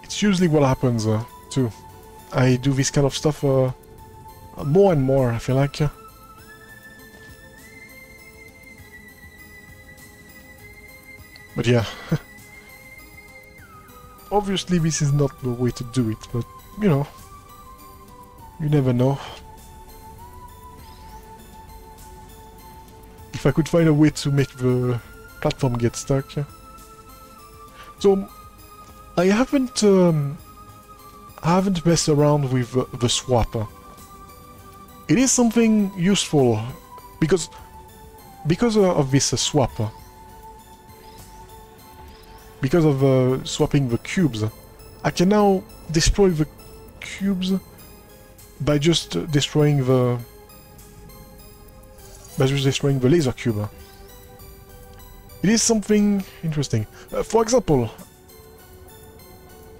It's usually what happens, uh, too. I do this kind of stuff uh, more and more, I feel like. But yeah. Obviously this is not the way to do it, but, you know, you never know. If I could find a way to make the platform get stuck. So, I haven't um, I haven't messed around with uh, the swap. It is something useful because because of this uh. Because of uh, swapping the cubes, I can now destroy the cubes by just destroying the by just destroying the laser cube. It is something interesting. Uh, for example,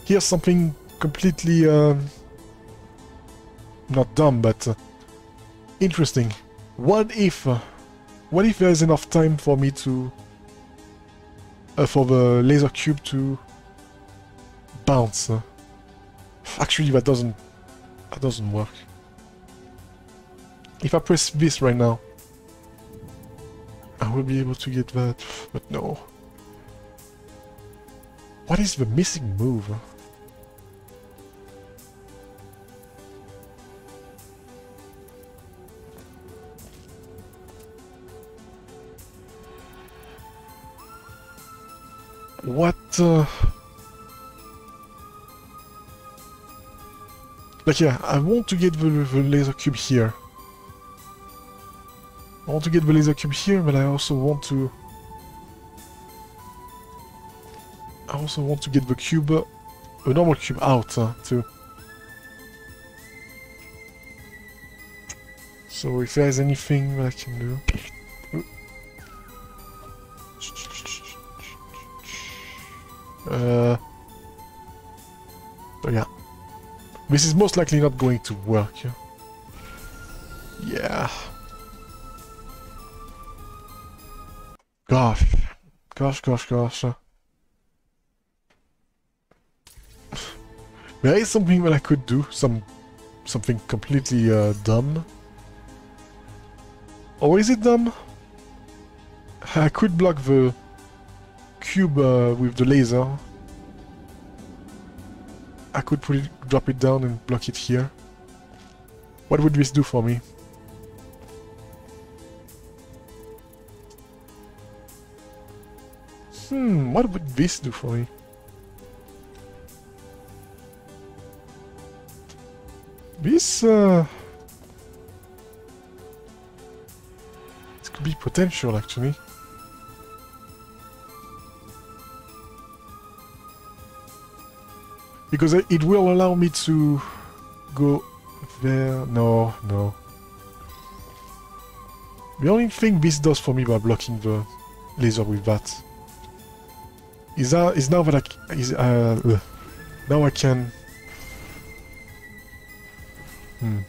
here's something completely uh, not dumb, but uh, interesting. What if, uh, what if there's enough time for me to, uh, for the laser cube to bounce? Actually, that doesn't, that doesn't work. If I press this right now, I will be able to get that, but no. What is the missing move? What uh... Yeah, I want to get the, the laser cube here. I want to get the laser cube here, but I also want to... I also want to get the cube, uh, a normal cube out, uh, too. So if there's anything that I can do... Uh... So yeah. This is most likely not going to work. Yeah. Gosh. Gosh, gosh, gosh. There is something that I could do, some something completely uh, dumb. Or is it dumb? I could block the cube uh, with the laser. I could put it, drop it down and block it here. What would this do for me? Hmm, what would this do for me? This, uh... This could be potential, actually. Because it will allow me to go there. No, no. The only thing this does for me by blocking the laser with that is that is now that I is uh now I can. Hmm.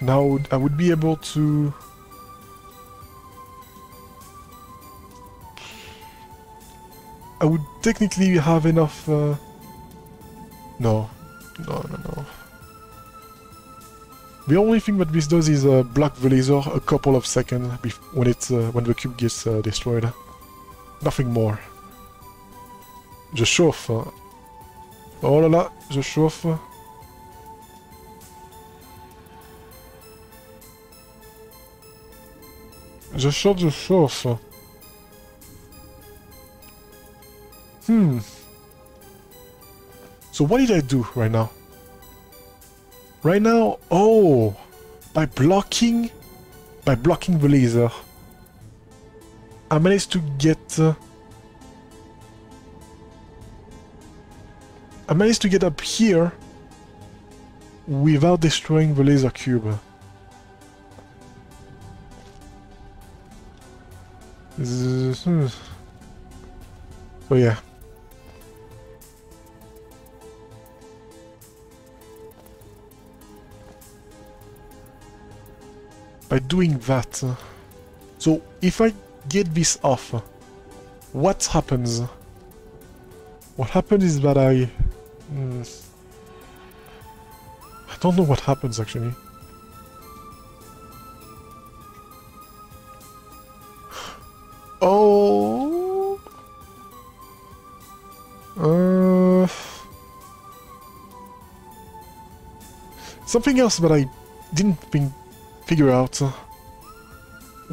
Now I would be able to. I would technically have enough. Uh... No, no, no, no. The only thing that this does is uh, block the laser a couple of seconds when it's uh, when the cube gets uh, destroyed. Nothing more. Je chauffe. Oh là là, je chauffe. Je chauffe, je chauffe. Hmm. So what did I do right now? Right now, oh, by blocking, by blocking the laser, I managed to get... Uh, I managed to get up here without destroying the laser cube. So yeah. By doing that... So if I get this off, what happens? What happens is that I... Mm, I don't know what happens actually. Oh... Uh... Something else that I didn't think, figure out.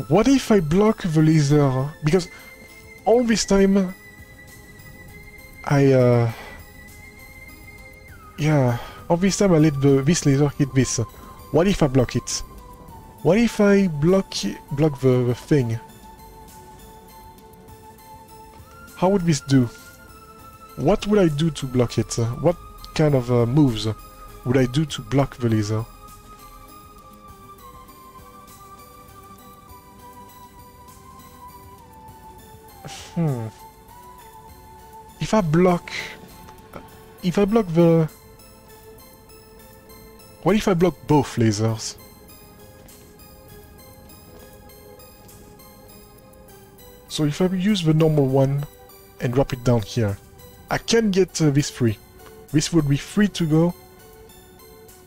What if I block the laser? Because all this time I uh yeah, all this time I let the this laser hit this. What if I block it? What if I block block the, the thing? How would this do? What would I do to block it? What kind of uh, moves would I do to block the laser? Hmm. If I block... If I block the... What if I block both lasers? So if I use the normal one and drop it down here, I can get uh, this free. This would be free to go.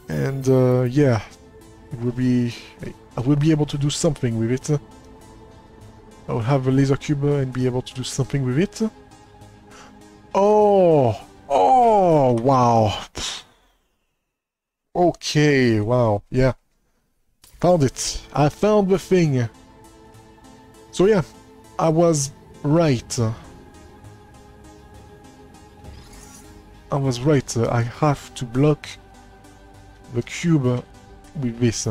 And uh, yeah, it would be... I will be able to do something with it. I will have a laser cube and be able to do something with it. Oh! Oh! Wow! Okay, wow, yeah. Found it. I found the thing. So yeah, I was right. I was right. I have to block the cube with this.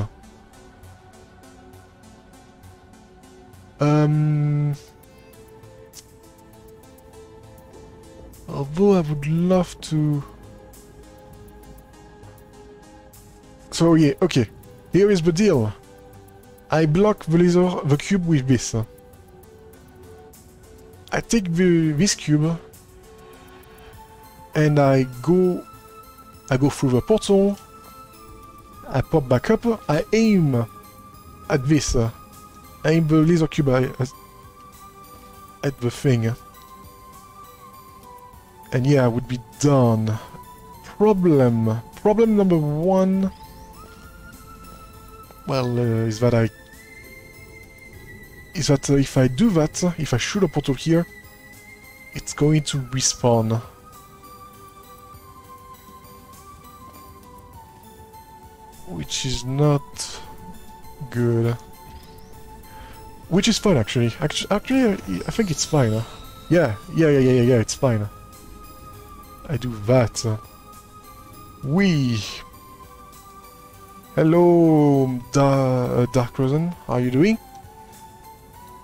Um, although I would love to... So yeah, okay. Here is the deal. I block the laser, the cube with this. I take the, this cube and I go I go through the portal I pop back up I aim at this aim the laser cube at the thing. And yeah, I would be done. problem. Problem number one... Well, uh, is that I... Is that uh, if I do that, if I shoot a portal here, it's going to respawn. Which is not good. Which is fine, actually. Actually, I think it's fine. Yeah, yeah, yeah, yeah, yeah, it's fine. I do that. We. Hello, da uh, Dark Rosen. How are you doing?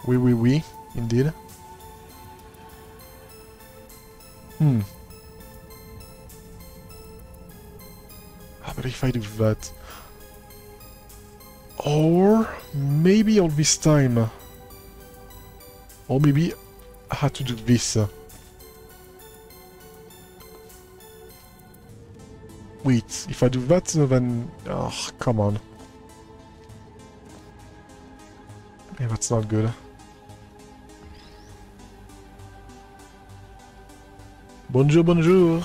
We, we, we, indeed. Hmm. Ah, but if I do that... Or maybe all this time. Or maybe I had to do this. Wait, if I do that, then... Oh, come on. Yeah, that's not good. Bonjour, bonjour.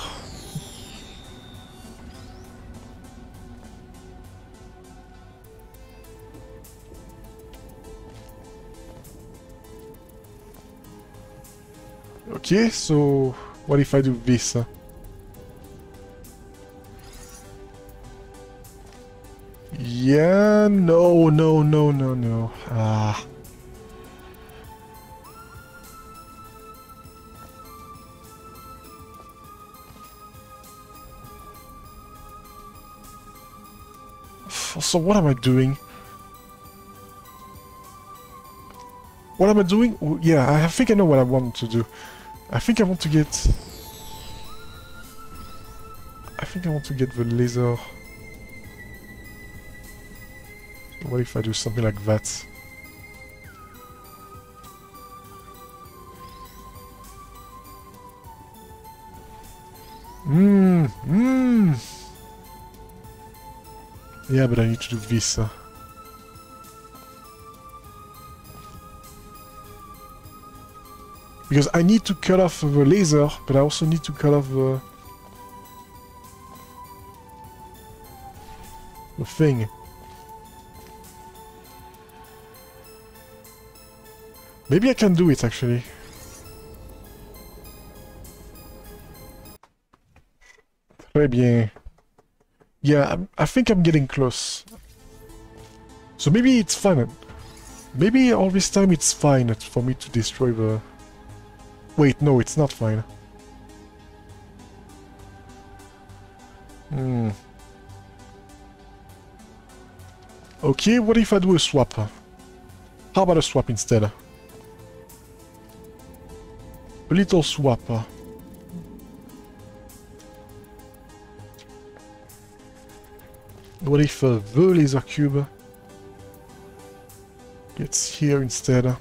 Okay, so what if I do this? Yeah, no, no, no, no, no. Ah. So what am I doing? What am I doing? Yeah, I think I know what I want to do. I think I want to get... I think I want to get the laser... What if I do something like that? Mmm, mmm. Yeah, but I need to do this. Because I need to cut off uh, the laser, but I also need to cut off the... The thing. Maybe I can do it, actually. Très bien. Yeah, I think I'm getting close. So maybe it's fine. Maybe all this time it's fine for me to destroy the... Wait, no, it's not fine. Hmm. Okay, what if I do a swap? How about a swap instead? A little swap. What if uh, the laser cube gets here instead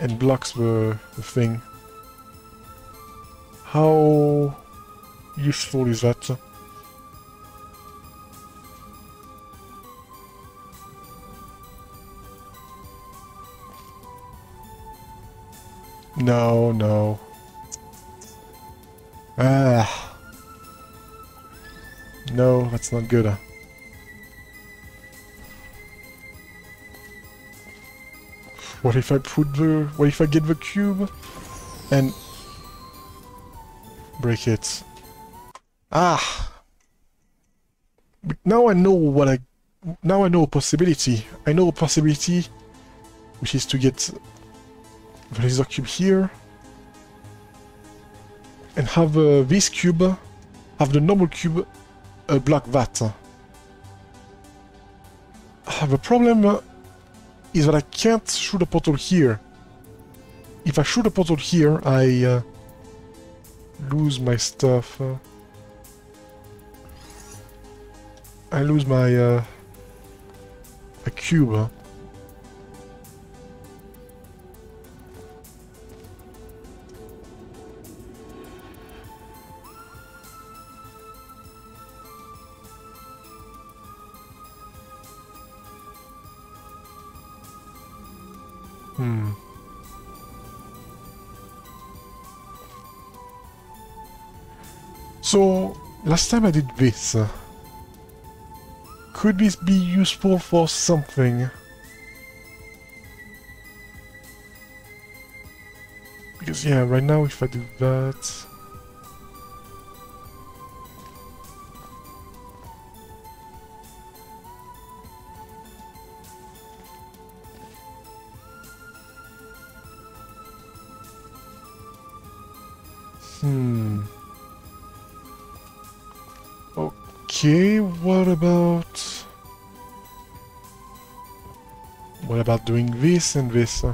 and blocks the, the thing? How useful is that? No, no. Ah. No, that's not good. What if I put the... What if I get the cube? And... Break it. Ah! Now I know what I... Now I know a possibility. I know a possibility, which is to get the laser cube here. And have uh, this cube, have the normal cube uh, block that. Uh, the problem is that I can't shoot a portal here. If I shoot a portal here, I uh, lose my stuff. Uh, I lose my uh, a cube. Last time I did this. Uh, could this be useful for something? Because yeah, right now if I do that... this?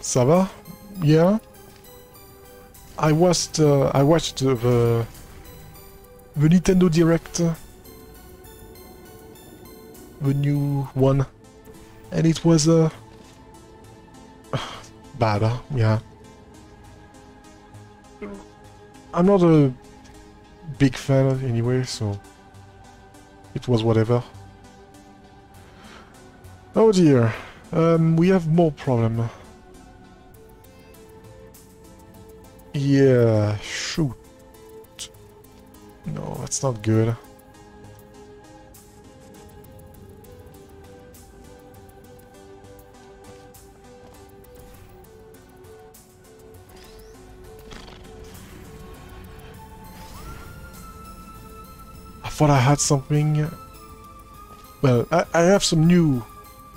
Ça va? Yeah? I watched, uh, I watched uh, the, the Nintendo Direct the new one, and it was uh, bad. Uh, yeah, I'm not a big fan anyway, so it was whatever. Oh dear, um, we have more problem. Yeah, shoot. No, that's not good. Thought I had something. Well, I, I have some new,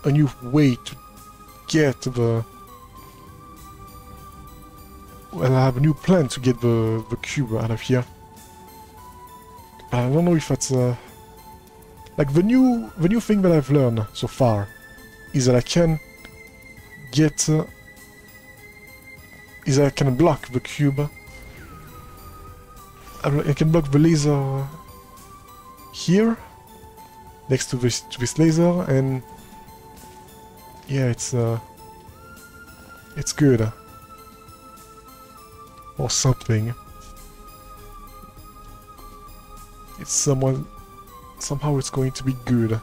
a new way to get the. Well, I have a new plan to get the the cube out of here. I don't know if that's uh, like the new the new thing that I've learned so far is that I can get uh, is that I can block the cube. I can block the laser here next to this to this laser and yeah it's uh it's good or something. It's someone somehow it's going to be good.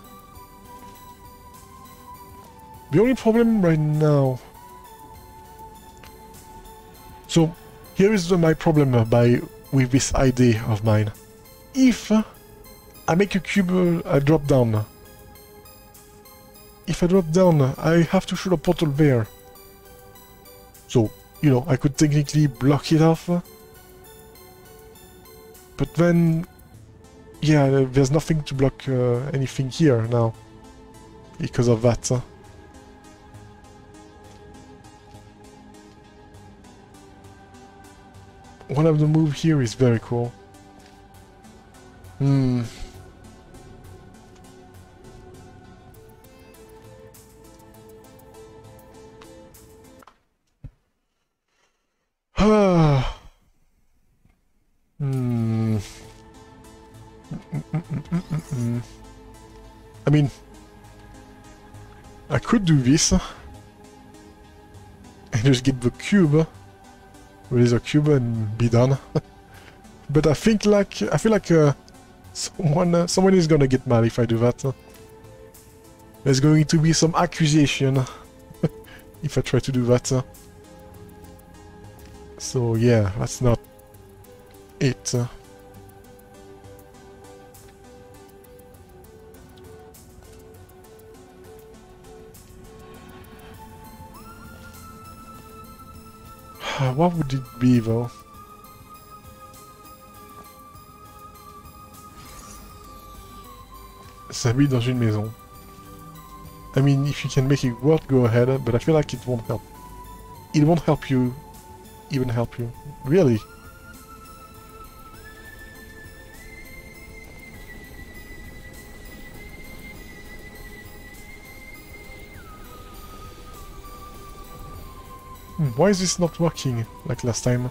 The only problem right now so here is my problem by with this idea of mine. If I make a cube, uh, I drop down. If I drop down, I have to shoot a portal there. So, you know, I could technically block it off. But then, yeah, there's nothing to block uh, anything here now. Because of that. One of the moves here is very cool. Hmm. I mean, I could do this and just get the cube, release a cube and be done. but I think like I feel like uh, someone uh, someone is gonna get mad if I do that. There's going to be some accusation if I try to do that. So yeah, that's not it. Uh. what would it be though? S'habille dans une maison. I mean, if you can make it work, go ahead, but I feel like it won't help. It won't help you, even help you. Really? Hmm, why is this not working like last time?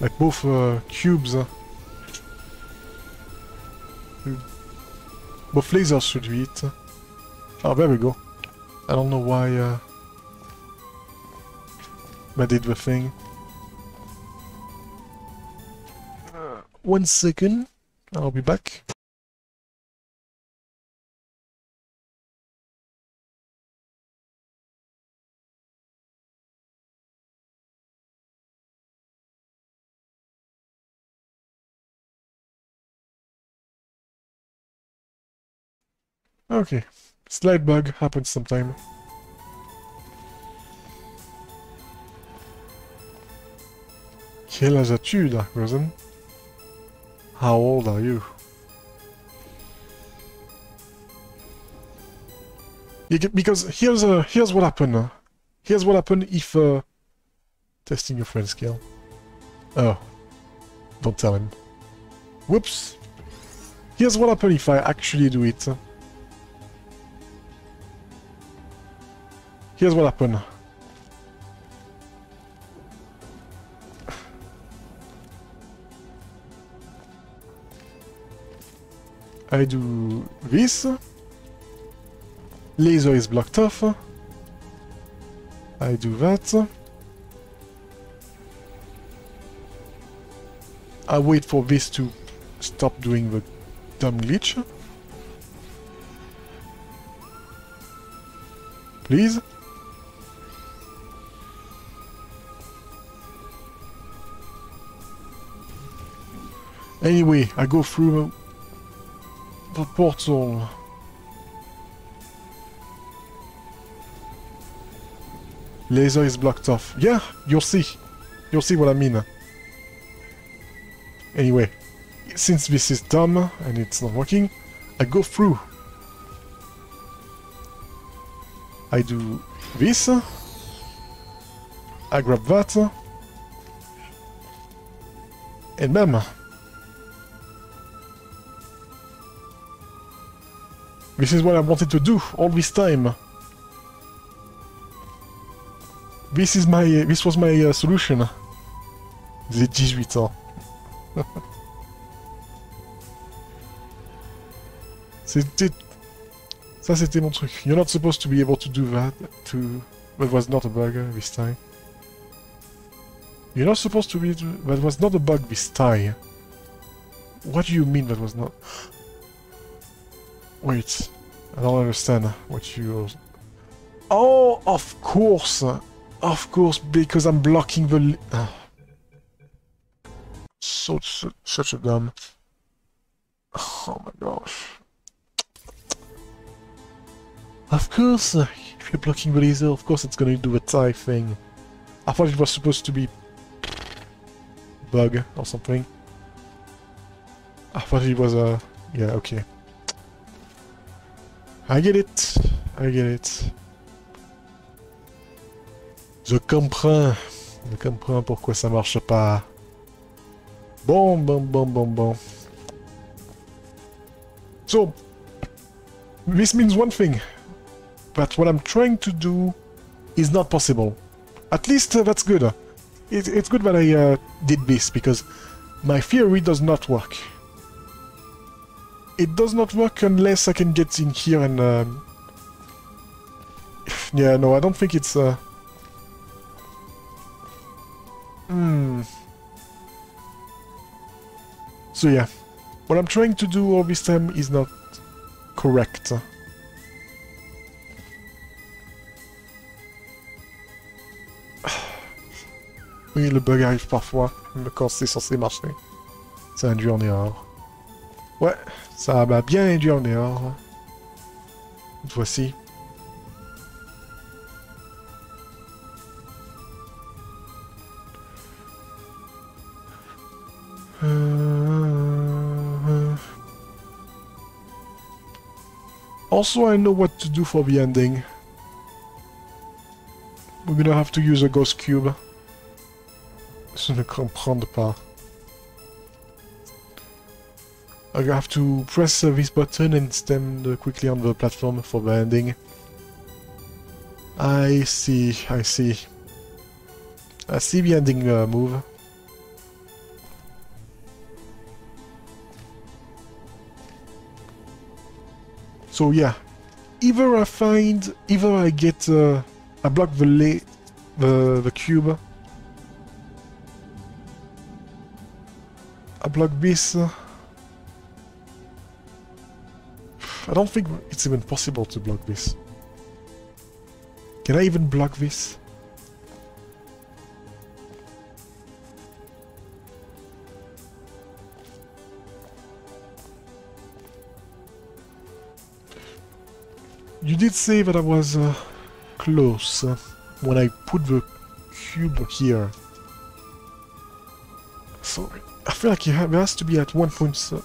Like both uh, cubes. Uh, both lasers should be it. Oh, there we go. I don't know why uh, I did the thing. Uh, one second, I'll be back. Okay, slight bug happens sometime. Quel âge as-tu, Dark Risen? How old are you? Because here's uh, here's what happened. Here's what happened if uh, testing your friend skill. Oh, don't tell him. Whoops. Here's what happened if I actually do it. Here's what happened. I do this. Laser is blocked off. I do that. I wait for this to stop doing the dumb glitch. Please? Anyway, I go through the portal. Laser is blocked off. Yeah, you'll see. You'll see what I mean. Anyway, since this is dumb and it's not working, I go through. I do this. I grab that. And bam. This is what I wanted to do all this time. This is my... Uh, this was my uh, solution. The 18 ans. C'était... Ça c'était mon truc. You're not supposed to be able to do that. To... That was not a bug uh, this time. You're not supposed to be... That was not a bug this time. What do you mean that was not... Wait. I don't understand what you... Oh, of course! Of course, because I'm blocking the... Uh, so, so, such a dumb... Oh my gosh. Of course, uh, if you're blocking the laser, of course it's gonna do a tie thing. I thought it was supposed to be... Bug or something. I thought it was a... Yeah, okay. I get it. I get it. Je comprends. Je comprends pourquoi ça marche pas. Bon, bon, bon, bon, bon. So, this means one thing. But what I'm trying to do is not possible. At least uh, that's good. It, it's good that I uh, did this, because my theory does not work. It does not work unless I can get in here and... Um... Yeah, no, I don't think it's... Uh... Hmm. So yeah, what I'm trying to do all this time is not correct. Oui, le bug arrive parfois, quand c'est censé marcher. Ça induit en erreur. Ouais, ça m'a bien induit en erreur. Cette fois-ci. Uh, also, I know what to do for the ending. We're gonna have to use a ghost cube. Je ne comprends pas. I have to press uh, this button and stand uh, quickly on the platform for the ending. I see, I see. I see the ending uh, move. So yeah, either I find, either I get, uh, I block the la the the cube. I block this. Uh, I don't think it's even possible to block this. Can I even block this? you did say that I was uh, close uh, when I put the cube here. So I feel like ha there has to be at one point. Uh,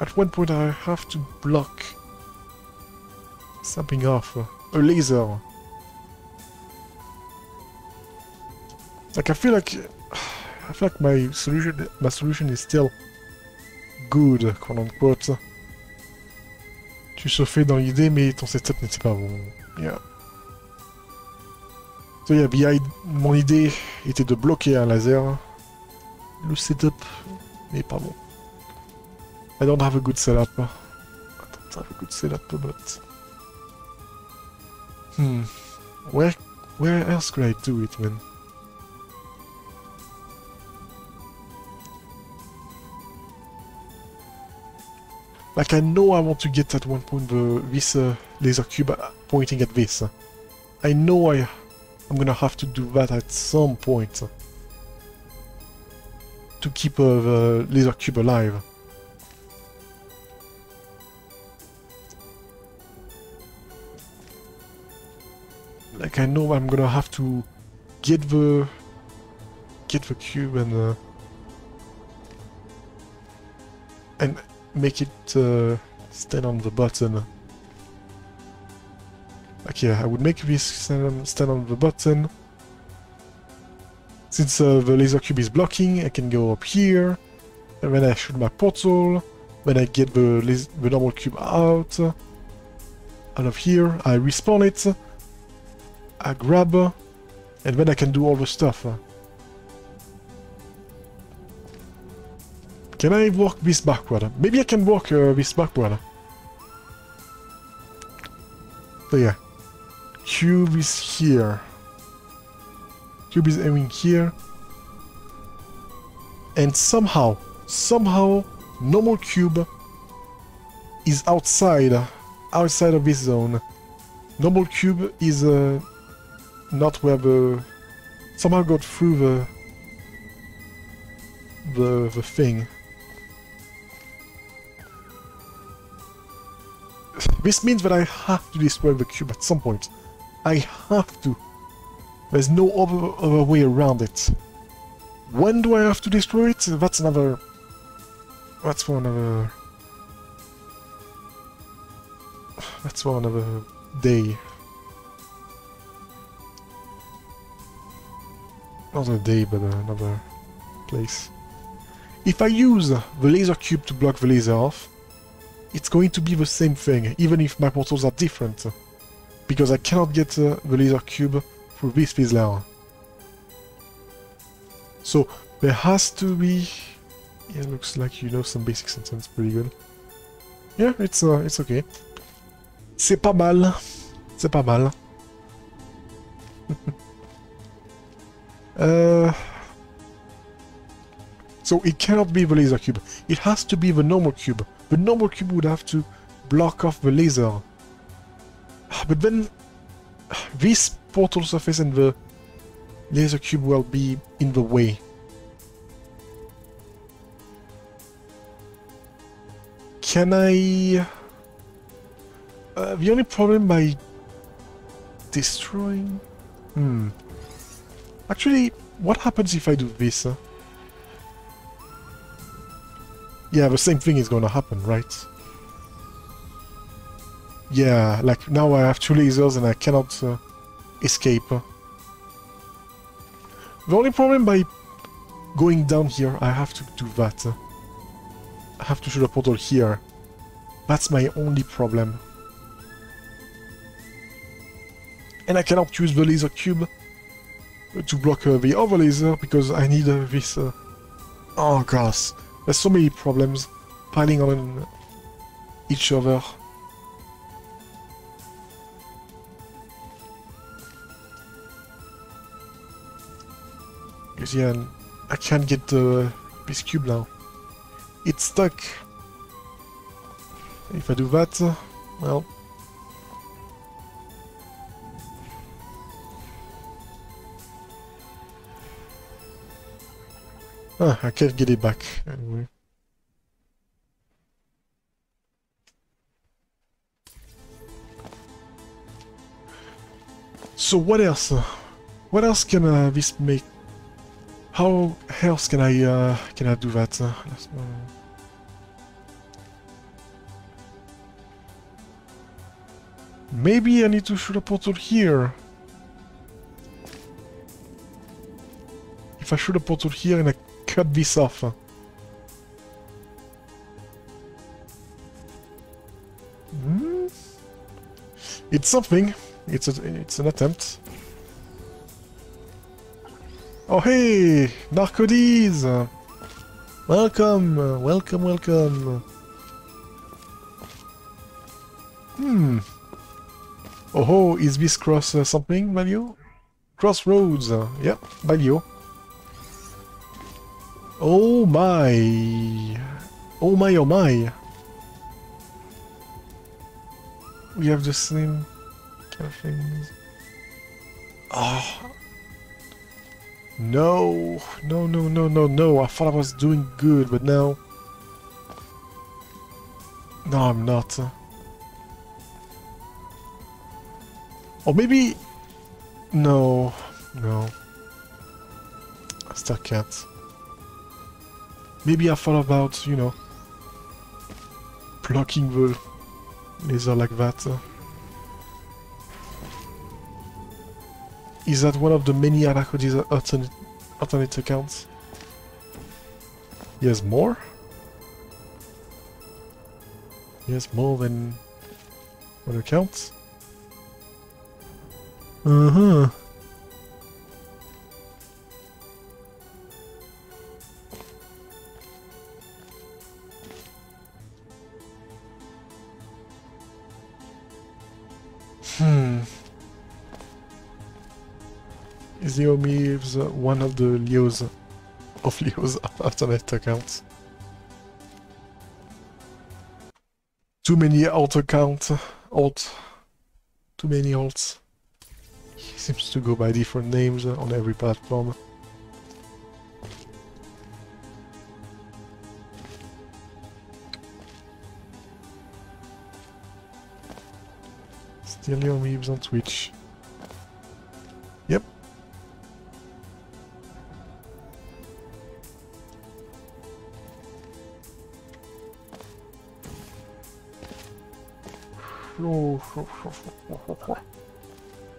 at one point, I have to block something off. A laser. Like I feel like I feel like my solution my solution is still good, quote unquote. Tu chauffais dans l'idée, mais ton setup n'était pas bon. Yeah. So yeah, behind, mon idée était de bloquer un laser. Le setup n'est pas bon. I don't have a good setup. I don't have a good setup, but... Hmm. Where, where else could I do it, man? Like, I know I want to get at one point the, this uh, laser cube pointing at this. I know I, I'm gonna have to do that at some point. To keep uh, the laser cube alive. Like, I know I'm gonna have to get the... Get the cube and... Uh, and make it uh, stand on the button. Okay, I would make this stand, stand on the button. Since uh, the laser cube is blocking, I can go up here, and then I shoot my portal, then I get the, the normal cube out, out of here, I respawn it, I grab, and then I can do all the stuff. Can I walk this backward? Maybe I can walk uh, this backward. So yeah. Cube is here. Cube is aiming here. And somehow, somehow, normal cube is outside, outside of this zone. Normal cube is uh, not where the... Somehow got through the... The, the thing. This means that I have to destroy the cube at some point. I have to. There's no other, other way around it. When do I have to destroy it? That's another... That's for another... That's for another day. Not a day, but another place. If I use the laser cube to block the laser off, it's going to be the same thing, even if my portals are different. Because I cannot get uh, the laser cube through this Fizzler. So, there has to be... Yeah, looks like you know some basic sentence pretty good. Yeah, it's, uh, it's okay. C'est pas mal. C'est pas mal. uh... So it cannot be the laser cube. It has to be the normal cube. The normal cube would have to block off the laser. But then this portal surface and the laser cube will be in the way. Can I... Uh, the only problem by destroying... Hmm. Actually, what happens if I do this? Yeah, the same thing is gonna happen, right? Yeah, like now I have two lasers and I cannot uh, escape. The only problem by going down here, I have to do that. I have to shoot a portal here. That's my only problem. And I cannot use the laser cube to block uh, the other laser because I need uh, this... Uh... Oh gosh. There's so many problems piling on each other. Because yeah, I can't get the this cube now. It's stuck. If I do that, well... Ah, I can't get it back anyway. So what else? What else can uh, this make? How else can I uh, can I do that? Uh, Maybe I need to shoot a portal here. If I shoot a portal here and I cut this off. Hmm? It's something. It's a, it's an attempt. Oh hey, Narcodes! Welcome, welcome, welcome. Hmm. Oh ho, is this cross uh, something, value? Crossroads, uh, yep, value. Oh my! Oh my, oh my! We have the same kind of things. Oh. No, no, no, no, no, no. I thought I was doing good, but now... No, I'm not. Or maybe... No, no. Still can't. Maybe I thought about, you know, blocking the laser like that. Is that one of the many Arakoji's alternate, alternate accounts? Yes, more? Yes, more than one account? Uh-huh. Xiaomi is uh, one of the Leo's of Leo's alternate accounts. Too many alt accounts, alt, too many alts. He seems to go by different names on every platform. Still Leo Leomeebs on Twitch.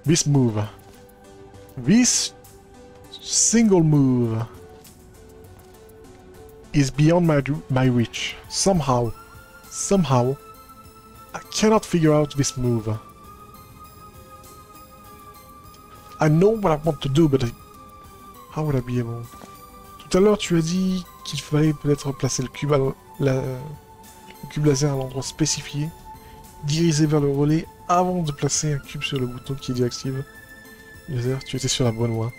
This move. This single move is beyond my my reach. Somehow, somehow, I cannot figure out this move. I know what I want to do, but I... how would I be able? Tout à l'heure, tu as dit qu'il fallait peut-être placer le cube, à la... le cube laser à l'endroit spécifié diriger vers le relais avant de placer un cube sur le bouton qui désactive. Laser, tu étais sur la bonne voie.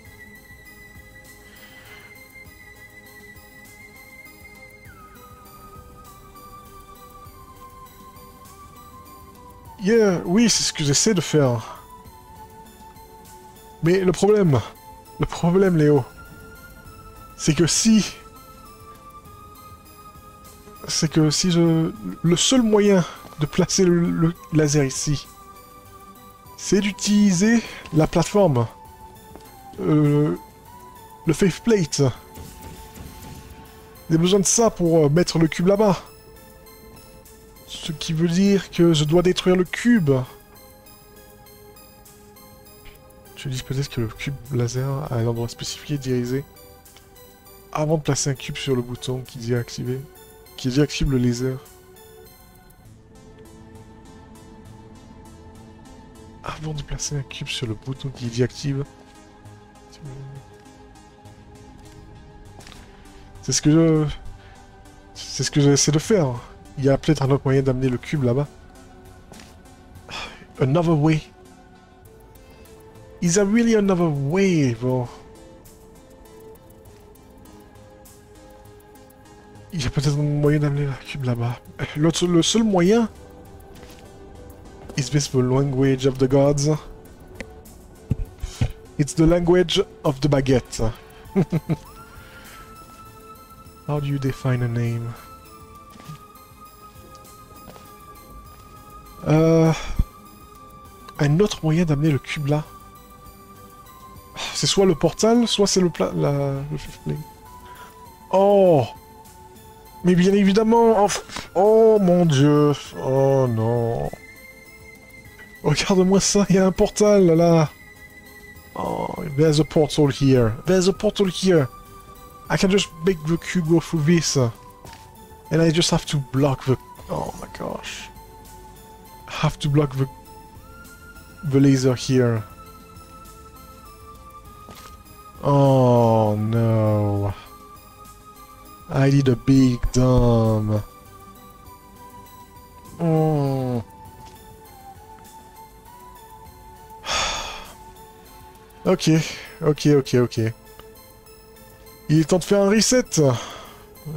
Yeah, oui, c'est ce que j'essaie de faire. Mais le problème, le problème, Léo, c'est que si... C'est que si je... Le seul moyen de placer le, laser ici, c'est d'utiliser la plateforme. Euh, le faceplate. J'ai besoin de ça pour euh, mettre le cube là-bas. Ce qui veut dire que je dois détruire le cube. Je dis peut-être que le cube laser a un endroit spécifié dirigé avant de placer un cube sur le bouton qui dit activer, qui désactive le laser. Avant de placer un cube sur le bouton qui désactive. C'est ce que je... C'est ce que j'essaie de faire. Il y a peut-être un autre moyen d'amener le cube là-bas. Another way. Is there really another way, bro? Il y a peut-être un moyen d'amener le cube là-bas. Le seul moyen, Is this the language of the gods? It's the language of the baguette. How do you define a name? Euh, un autre moyen d'amener le cube là C'est soit le portal, soit c'est le plat... La... Oh Mais bien évidemment... Oh, oh mon dieu Oh non Regarde-moi ça, il y a un portal là Oh, there's a portal here. There's a portal here. I can just make the cube go through this. And I just have to block the... Oh my gosh. I have to block the... The laser here. Oh no. I did a big dumb. Oh. Ok, ok, ok, ok. Il est temps de faire un reset.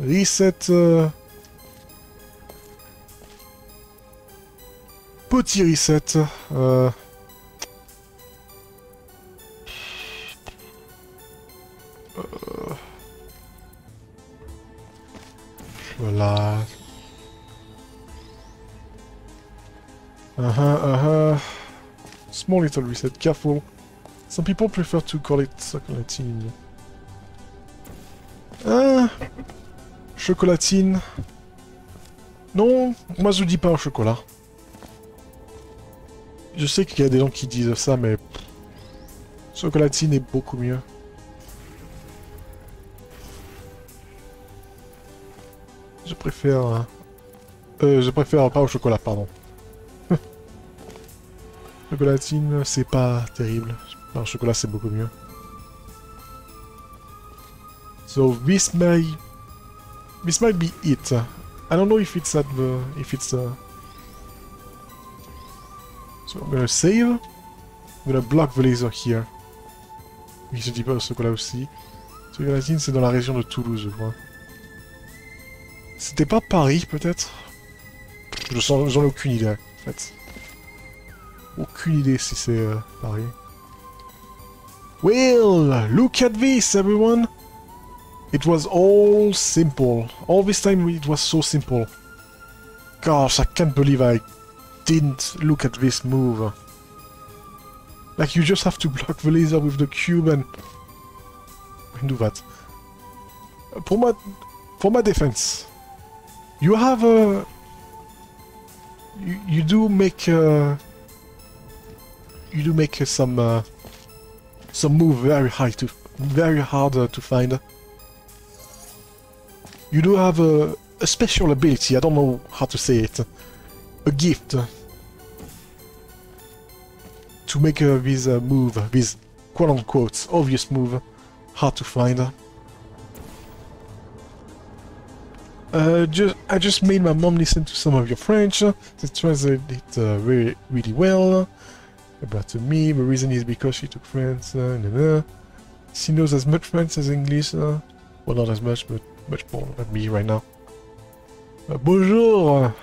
Reset. Euh... Petit reset. Euh... Voilà. Uh-huh, uh-huh. Small little reset, careful. Some people prefer to call it chocolatine. Ah Chocolatine. Non, moi je dis pas au chocolat. Je sais qu'il y a des gens qui disent ça, mais... Chocolatine est beaucoup mieux. Je préfère... Hein. Euh, je préfère pas au chocolat, pardon. Chocolatine, c'est pas terrible. Le chocolat, c'est beaucoup mieux. So this may... This might be it. I don't know if it's at the... if it's... Uh... So I'm gonna save. I'm gonna block the laser here. Oui, je dis pas au chocolat aussi. Chocolatine, c'est dans la région de Toulouse, je crois. C'était pas Paris, peut-être? Je sens, j'en ai aucune idée, en fait. Aucune idée si c'est euh, Paris. Well, look at this, everyone! It was all simple. All this time it was so simple. Gosh, I can't believe I didn't look at this move. Like, you just have to block the laser with the cube and... and do that. For my, for my defense, you have a... You, you do make... Uh, you do make some... Uh, some move very high to... very hard uh, to find. You do have a, a special ability, I don't know how to say it. A gift. To make uh, this uh, move, this quote-unquote obvious move, hard to find. Uh, just, I just made my mom listen to some of your French. They translated it uh, very, really well. About to me, the reason is because she took French. Uh, nah, nah. She knows as much French as English. Uh, well, not as much, but much more than me right now. Uh, bonjour,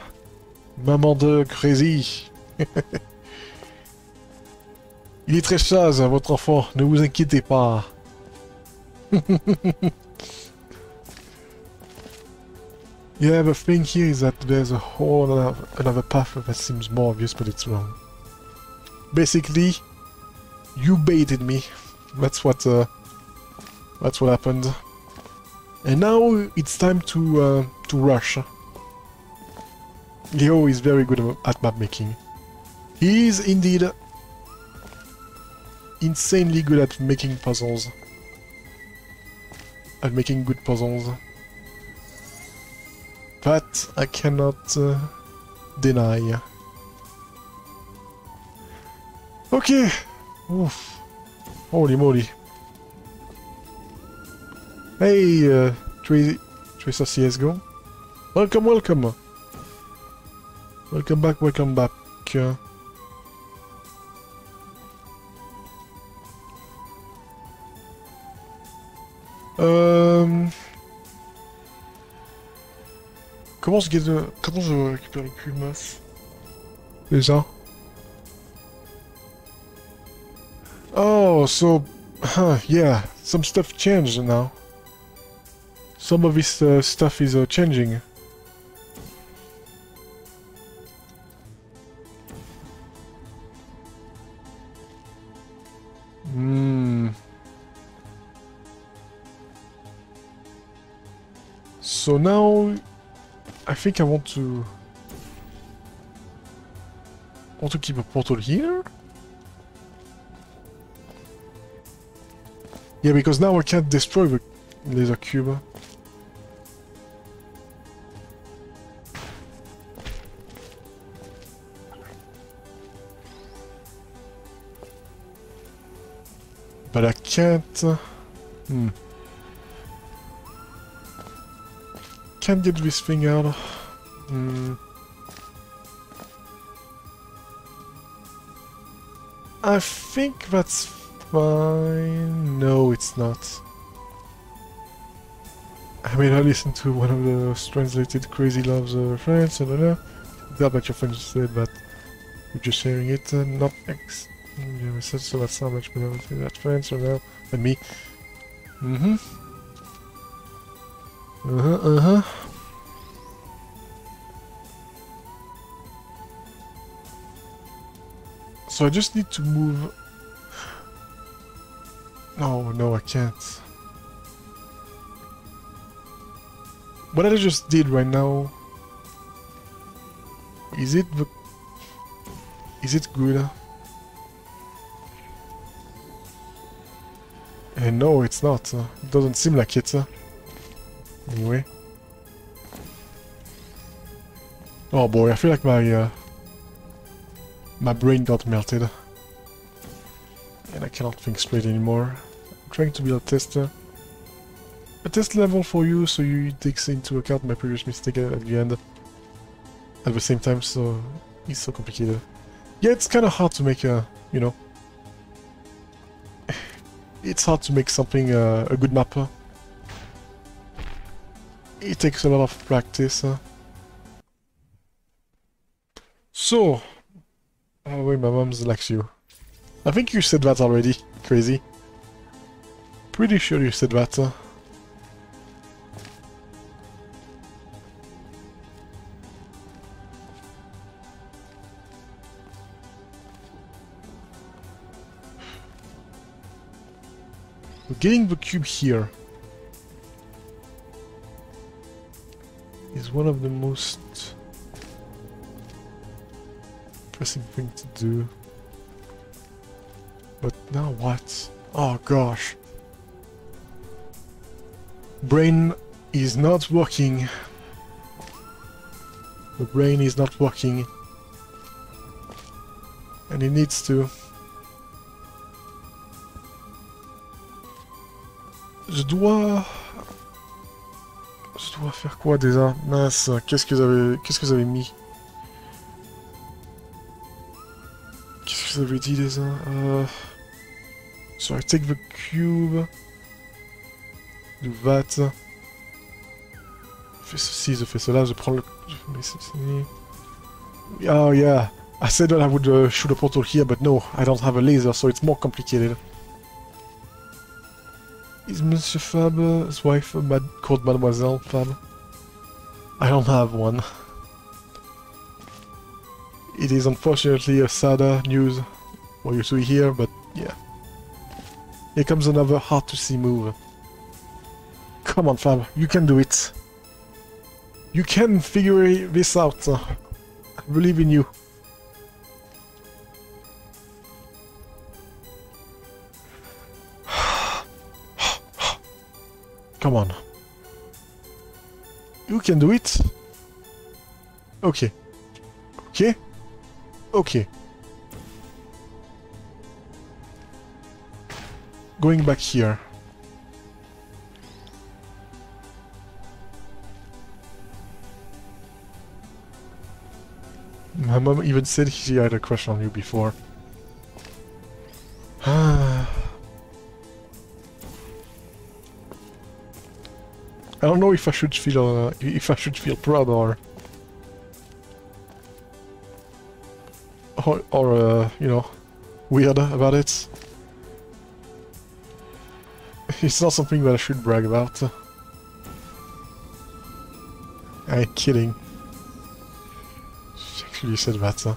maman de Crazy. Il est très sage, votre enfant. Ne vous inquiétez pas. Yeah, the thing here is that there's a whole other, another path that seems more obvious, but it's wrong. Basically, you baited me. That's what, uh, that's what happened. And now it's time to, uh, to rush. Leo is very good at map making. He is indeed insanely good at making puzzles. At making good puzzles. That I cannot uh, deny. Okay. Oof. Holy moly. Hey, uh, Tracer CSGO. Welcome, welcome. Welcome back, welcome back. Euh... Comment je gagne... Comment je récupère le cube masse Déjà Oh, so, huh, yeah, some stuff changed now. Some of this uh, stuff is uh, changing. Hmm. So now, I think I want to... want to keep a portal here? Yeah, because now I can't destroy the laser cube. But I can't... Hmm. Can't get this thing out. Hmm. I think that's fine. No, it's not. I mean, I listened to one of the translated Crazy Loves uh, friends, and I know. That your friends said that you're just sharing it, uh, not ex yeah, said so that's how much better with that friends or now and me. Mm-hmm. Uh-huh, uh-huh. So I just need to move... No, no, I can't. What I just did right now... Is it. Is it good? Uh, no, it's not. It doesn't seem like it. Anyway. Oh boy, I feel like my uh, my brain got melted. And I cannot think straight anymore. Trying to be a tester. A test level for you so you takes into account my previous mistake at the end. At the same time, so it's so complicated. Yeah, it's kind of hard to make a, you know, it's hard to make something uh, a good mapper. It takes a lot of practice. Uh. So, oh wait, my mom's likes you. I think you said that already, crazy. Pretty sure you said that. Uh. Getting the cube here is one of the most pressing thing to do. But now what? Oh gosh. Brain is not working. The brain is not working. And it needs to. Je dois... Je dois faire quoi déjà? Mince, qu'est-ce que vous avez... Qu'est-ce que vous avez mis? Qu'est-ce que vous avez dit déjà? Uh... So I take the cube. Do that. Je fais ceci, je fais cela, je prends le... Je ceci... Oh yeah, I said that I would uh, shoot a portal here, but no, I don't have a laser, so it's more complicated. Is Monsieur Fab's wife mad called Mademoiselle Fab? I don't have one. It is unfortunately a sadder news what you to here, but yeah. Here comes another hard to see move. Come on Fab, you can do it. You can figure this out. I believe in you. Come on. You can do it. Okay. Okay. Okay. Going back here. My mom even said she had a crush on you before. I don't know if I should feel uh, if I should feel proud or or, or uh, you know weird about it. It's not something that I should brag about. I'm kidding. Huh?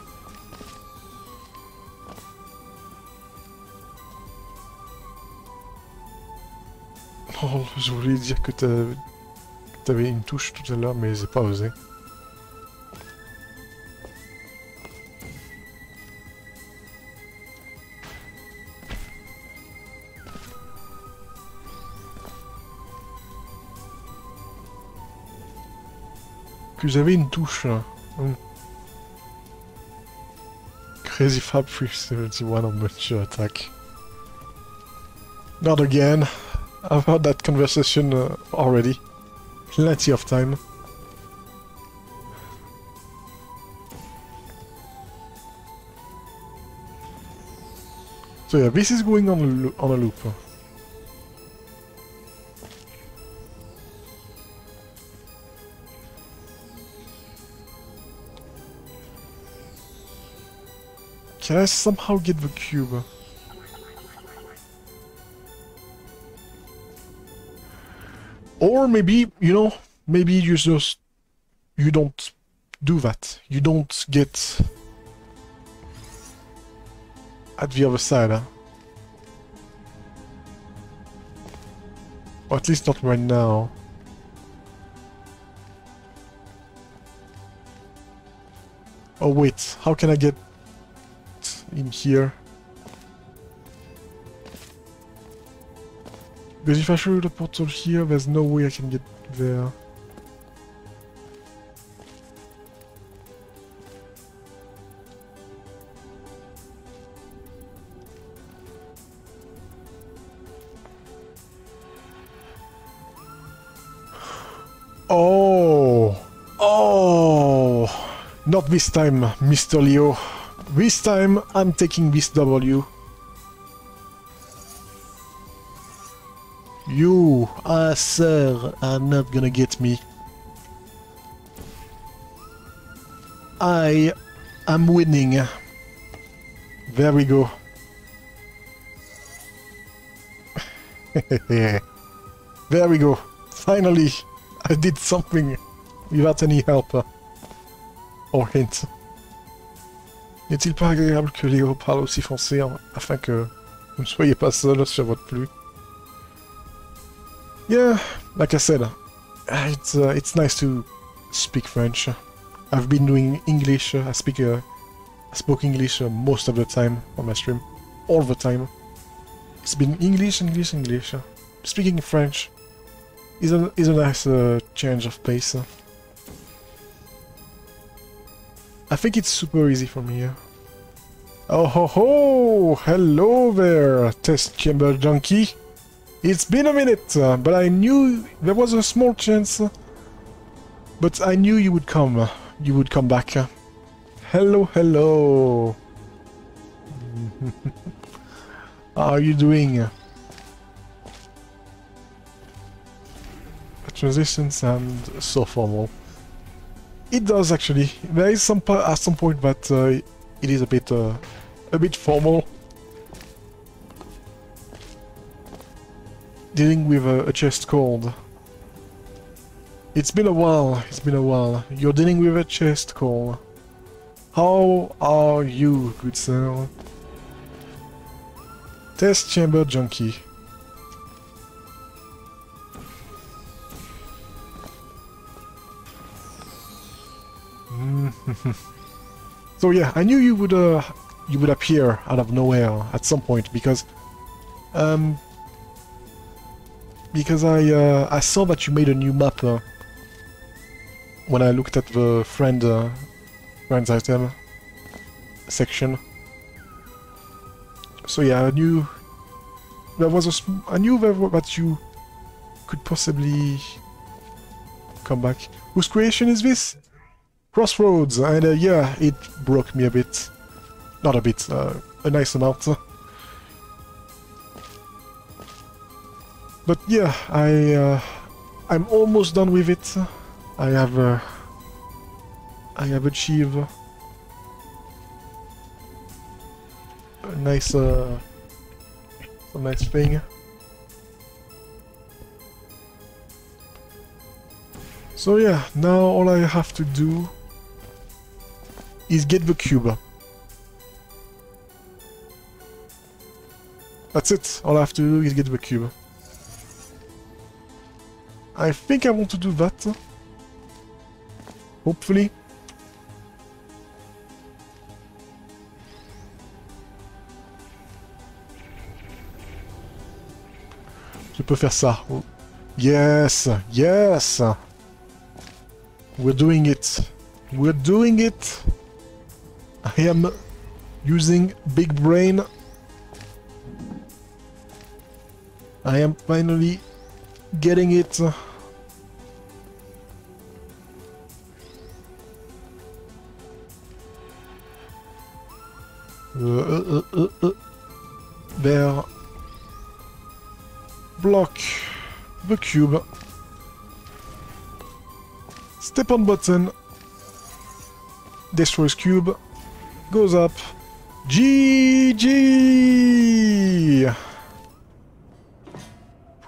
Oh, je voulais dire que T'avais une touche tout à l'heure, mais j'ai pas osé. Que j'avais une touche. Crazy Fab 371 on mature attack. Not again. I've had that conversation uh, already. Plenty of time. So yeah, this is going on on a loop. Can I somehow get the cube? Or maybe, you know, maybe you just... You don't do that. You don't get... At the other side, huh? Or at least not right now. Oh wait, how can I get in here? Because if I show you the portal here, there's no way I can get there. Oh! Oh! Not this time, Mr. Leo. This time, I'm taking this W. You, ah sir, are not gonna get me. I am winning. There we go. there we go. Finally, I did something without any help. uh, Or hint. N'est-il pas agréable que Léo parle aussi français hein, afin que vous ne soyez pas seul sur votre pluie Yeah, like I said, uh, it's uh, it's nice to speak French. I've been doing English. I speak uh, I spoke English uh, most of the time on my stream, all the time. It's been English, English, English. Speaking French is a is a nice uh, change of pace. I think it's super easy from here. Oh ho ho! Hello there, test chamber junkie. It's been a minute, uh, but I knew there was a small chance. uh, But I knew you would come. uh, You would come back. Hello, hello. How are you doing? Transition sound so formal. It does actually. There is some at some point that uh, it is a bit uh, a bit formal. Dealing with a, a chest cold. It's been a while. It's been a while. You're dealing with a chest cold. How are you, good sir? Test chamber junkie. So yeah, I knew you would uh, you would appear out of nowhere at some point because um because I uh, I saw that you made a new map uh, when I looked at the friend uh, friends item section. So yeah, I knew there was a I knew that you could possibly come back. Whose creation is this? Crossroads, and uh, yeah, it broke me a bit. Not a bit, uh, a nice amount. But yeah, I uh, I'm almost done with it. I have uh, I have achieved a nice uh, a nice thing. So yeah, now all I have to do is get the cube. That's it. All I have to do is get the cube. I think I want to do that. Hopefully. Je peux faire ça. Yes, yes. We're doing it. We're doing it. I am using big brain. I am finally getting it. Uh, uh, uh, there. Block the cube. Step on button. Destroys cube. Goes up. GG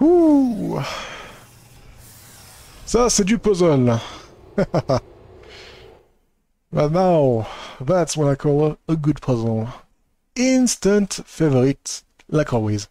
Ouh Ça, c'est du puzzle. but now, that's what I call a, good puzzle. Instant favorite, like always.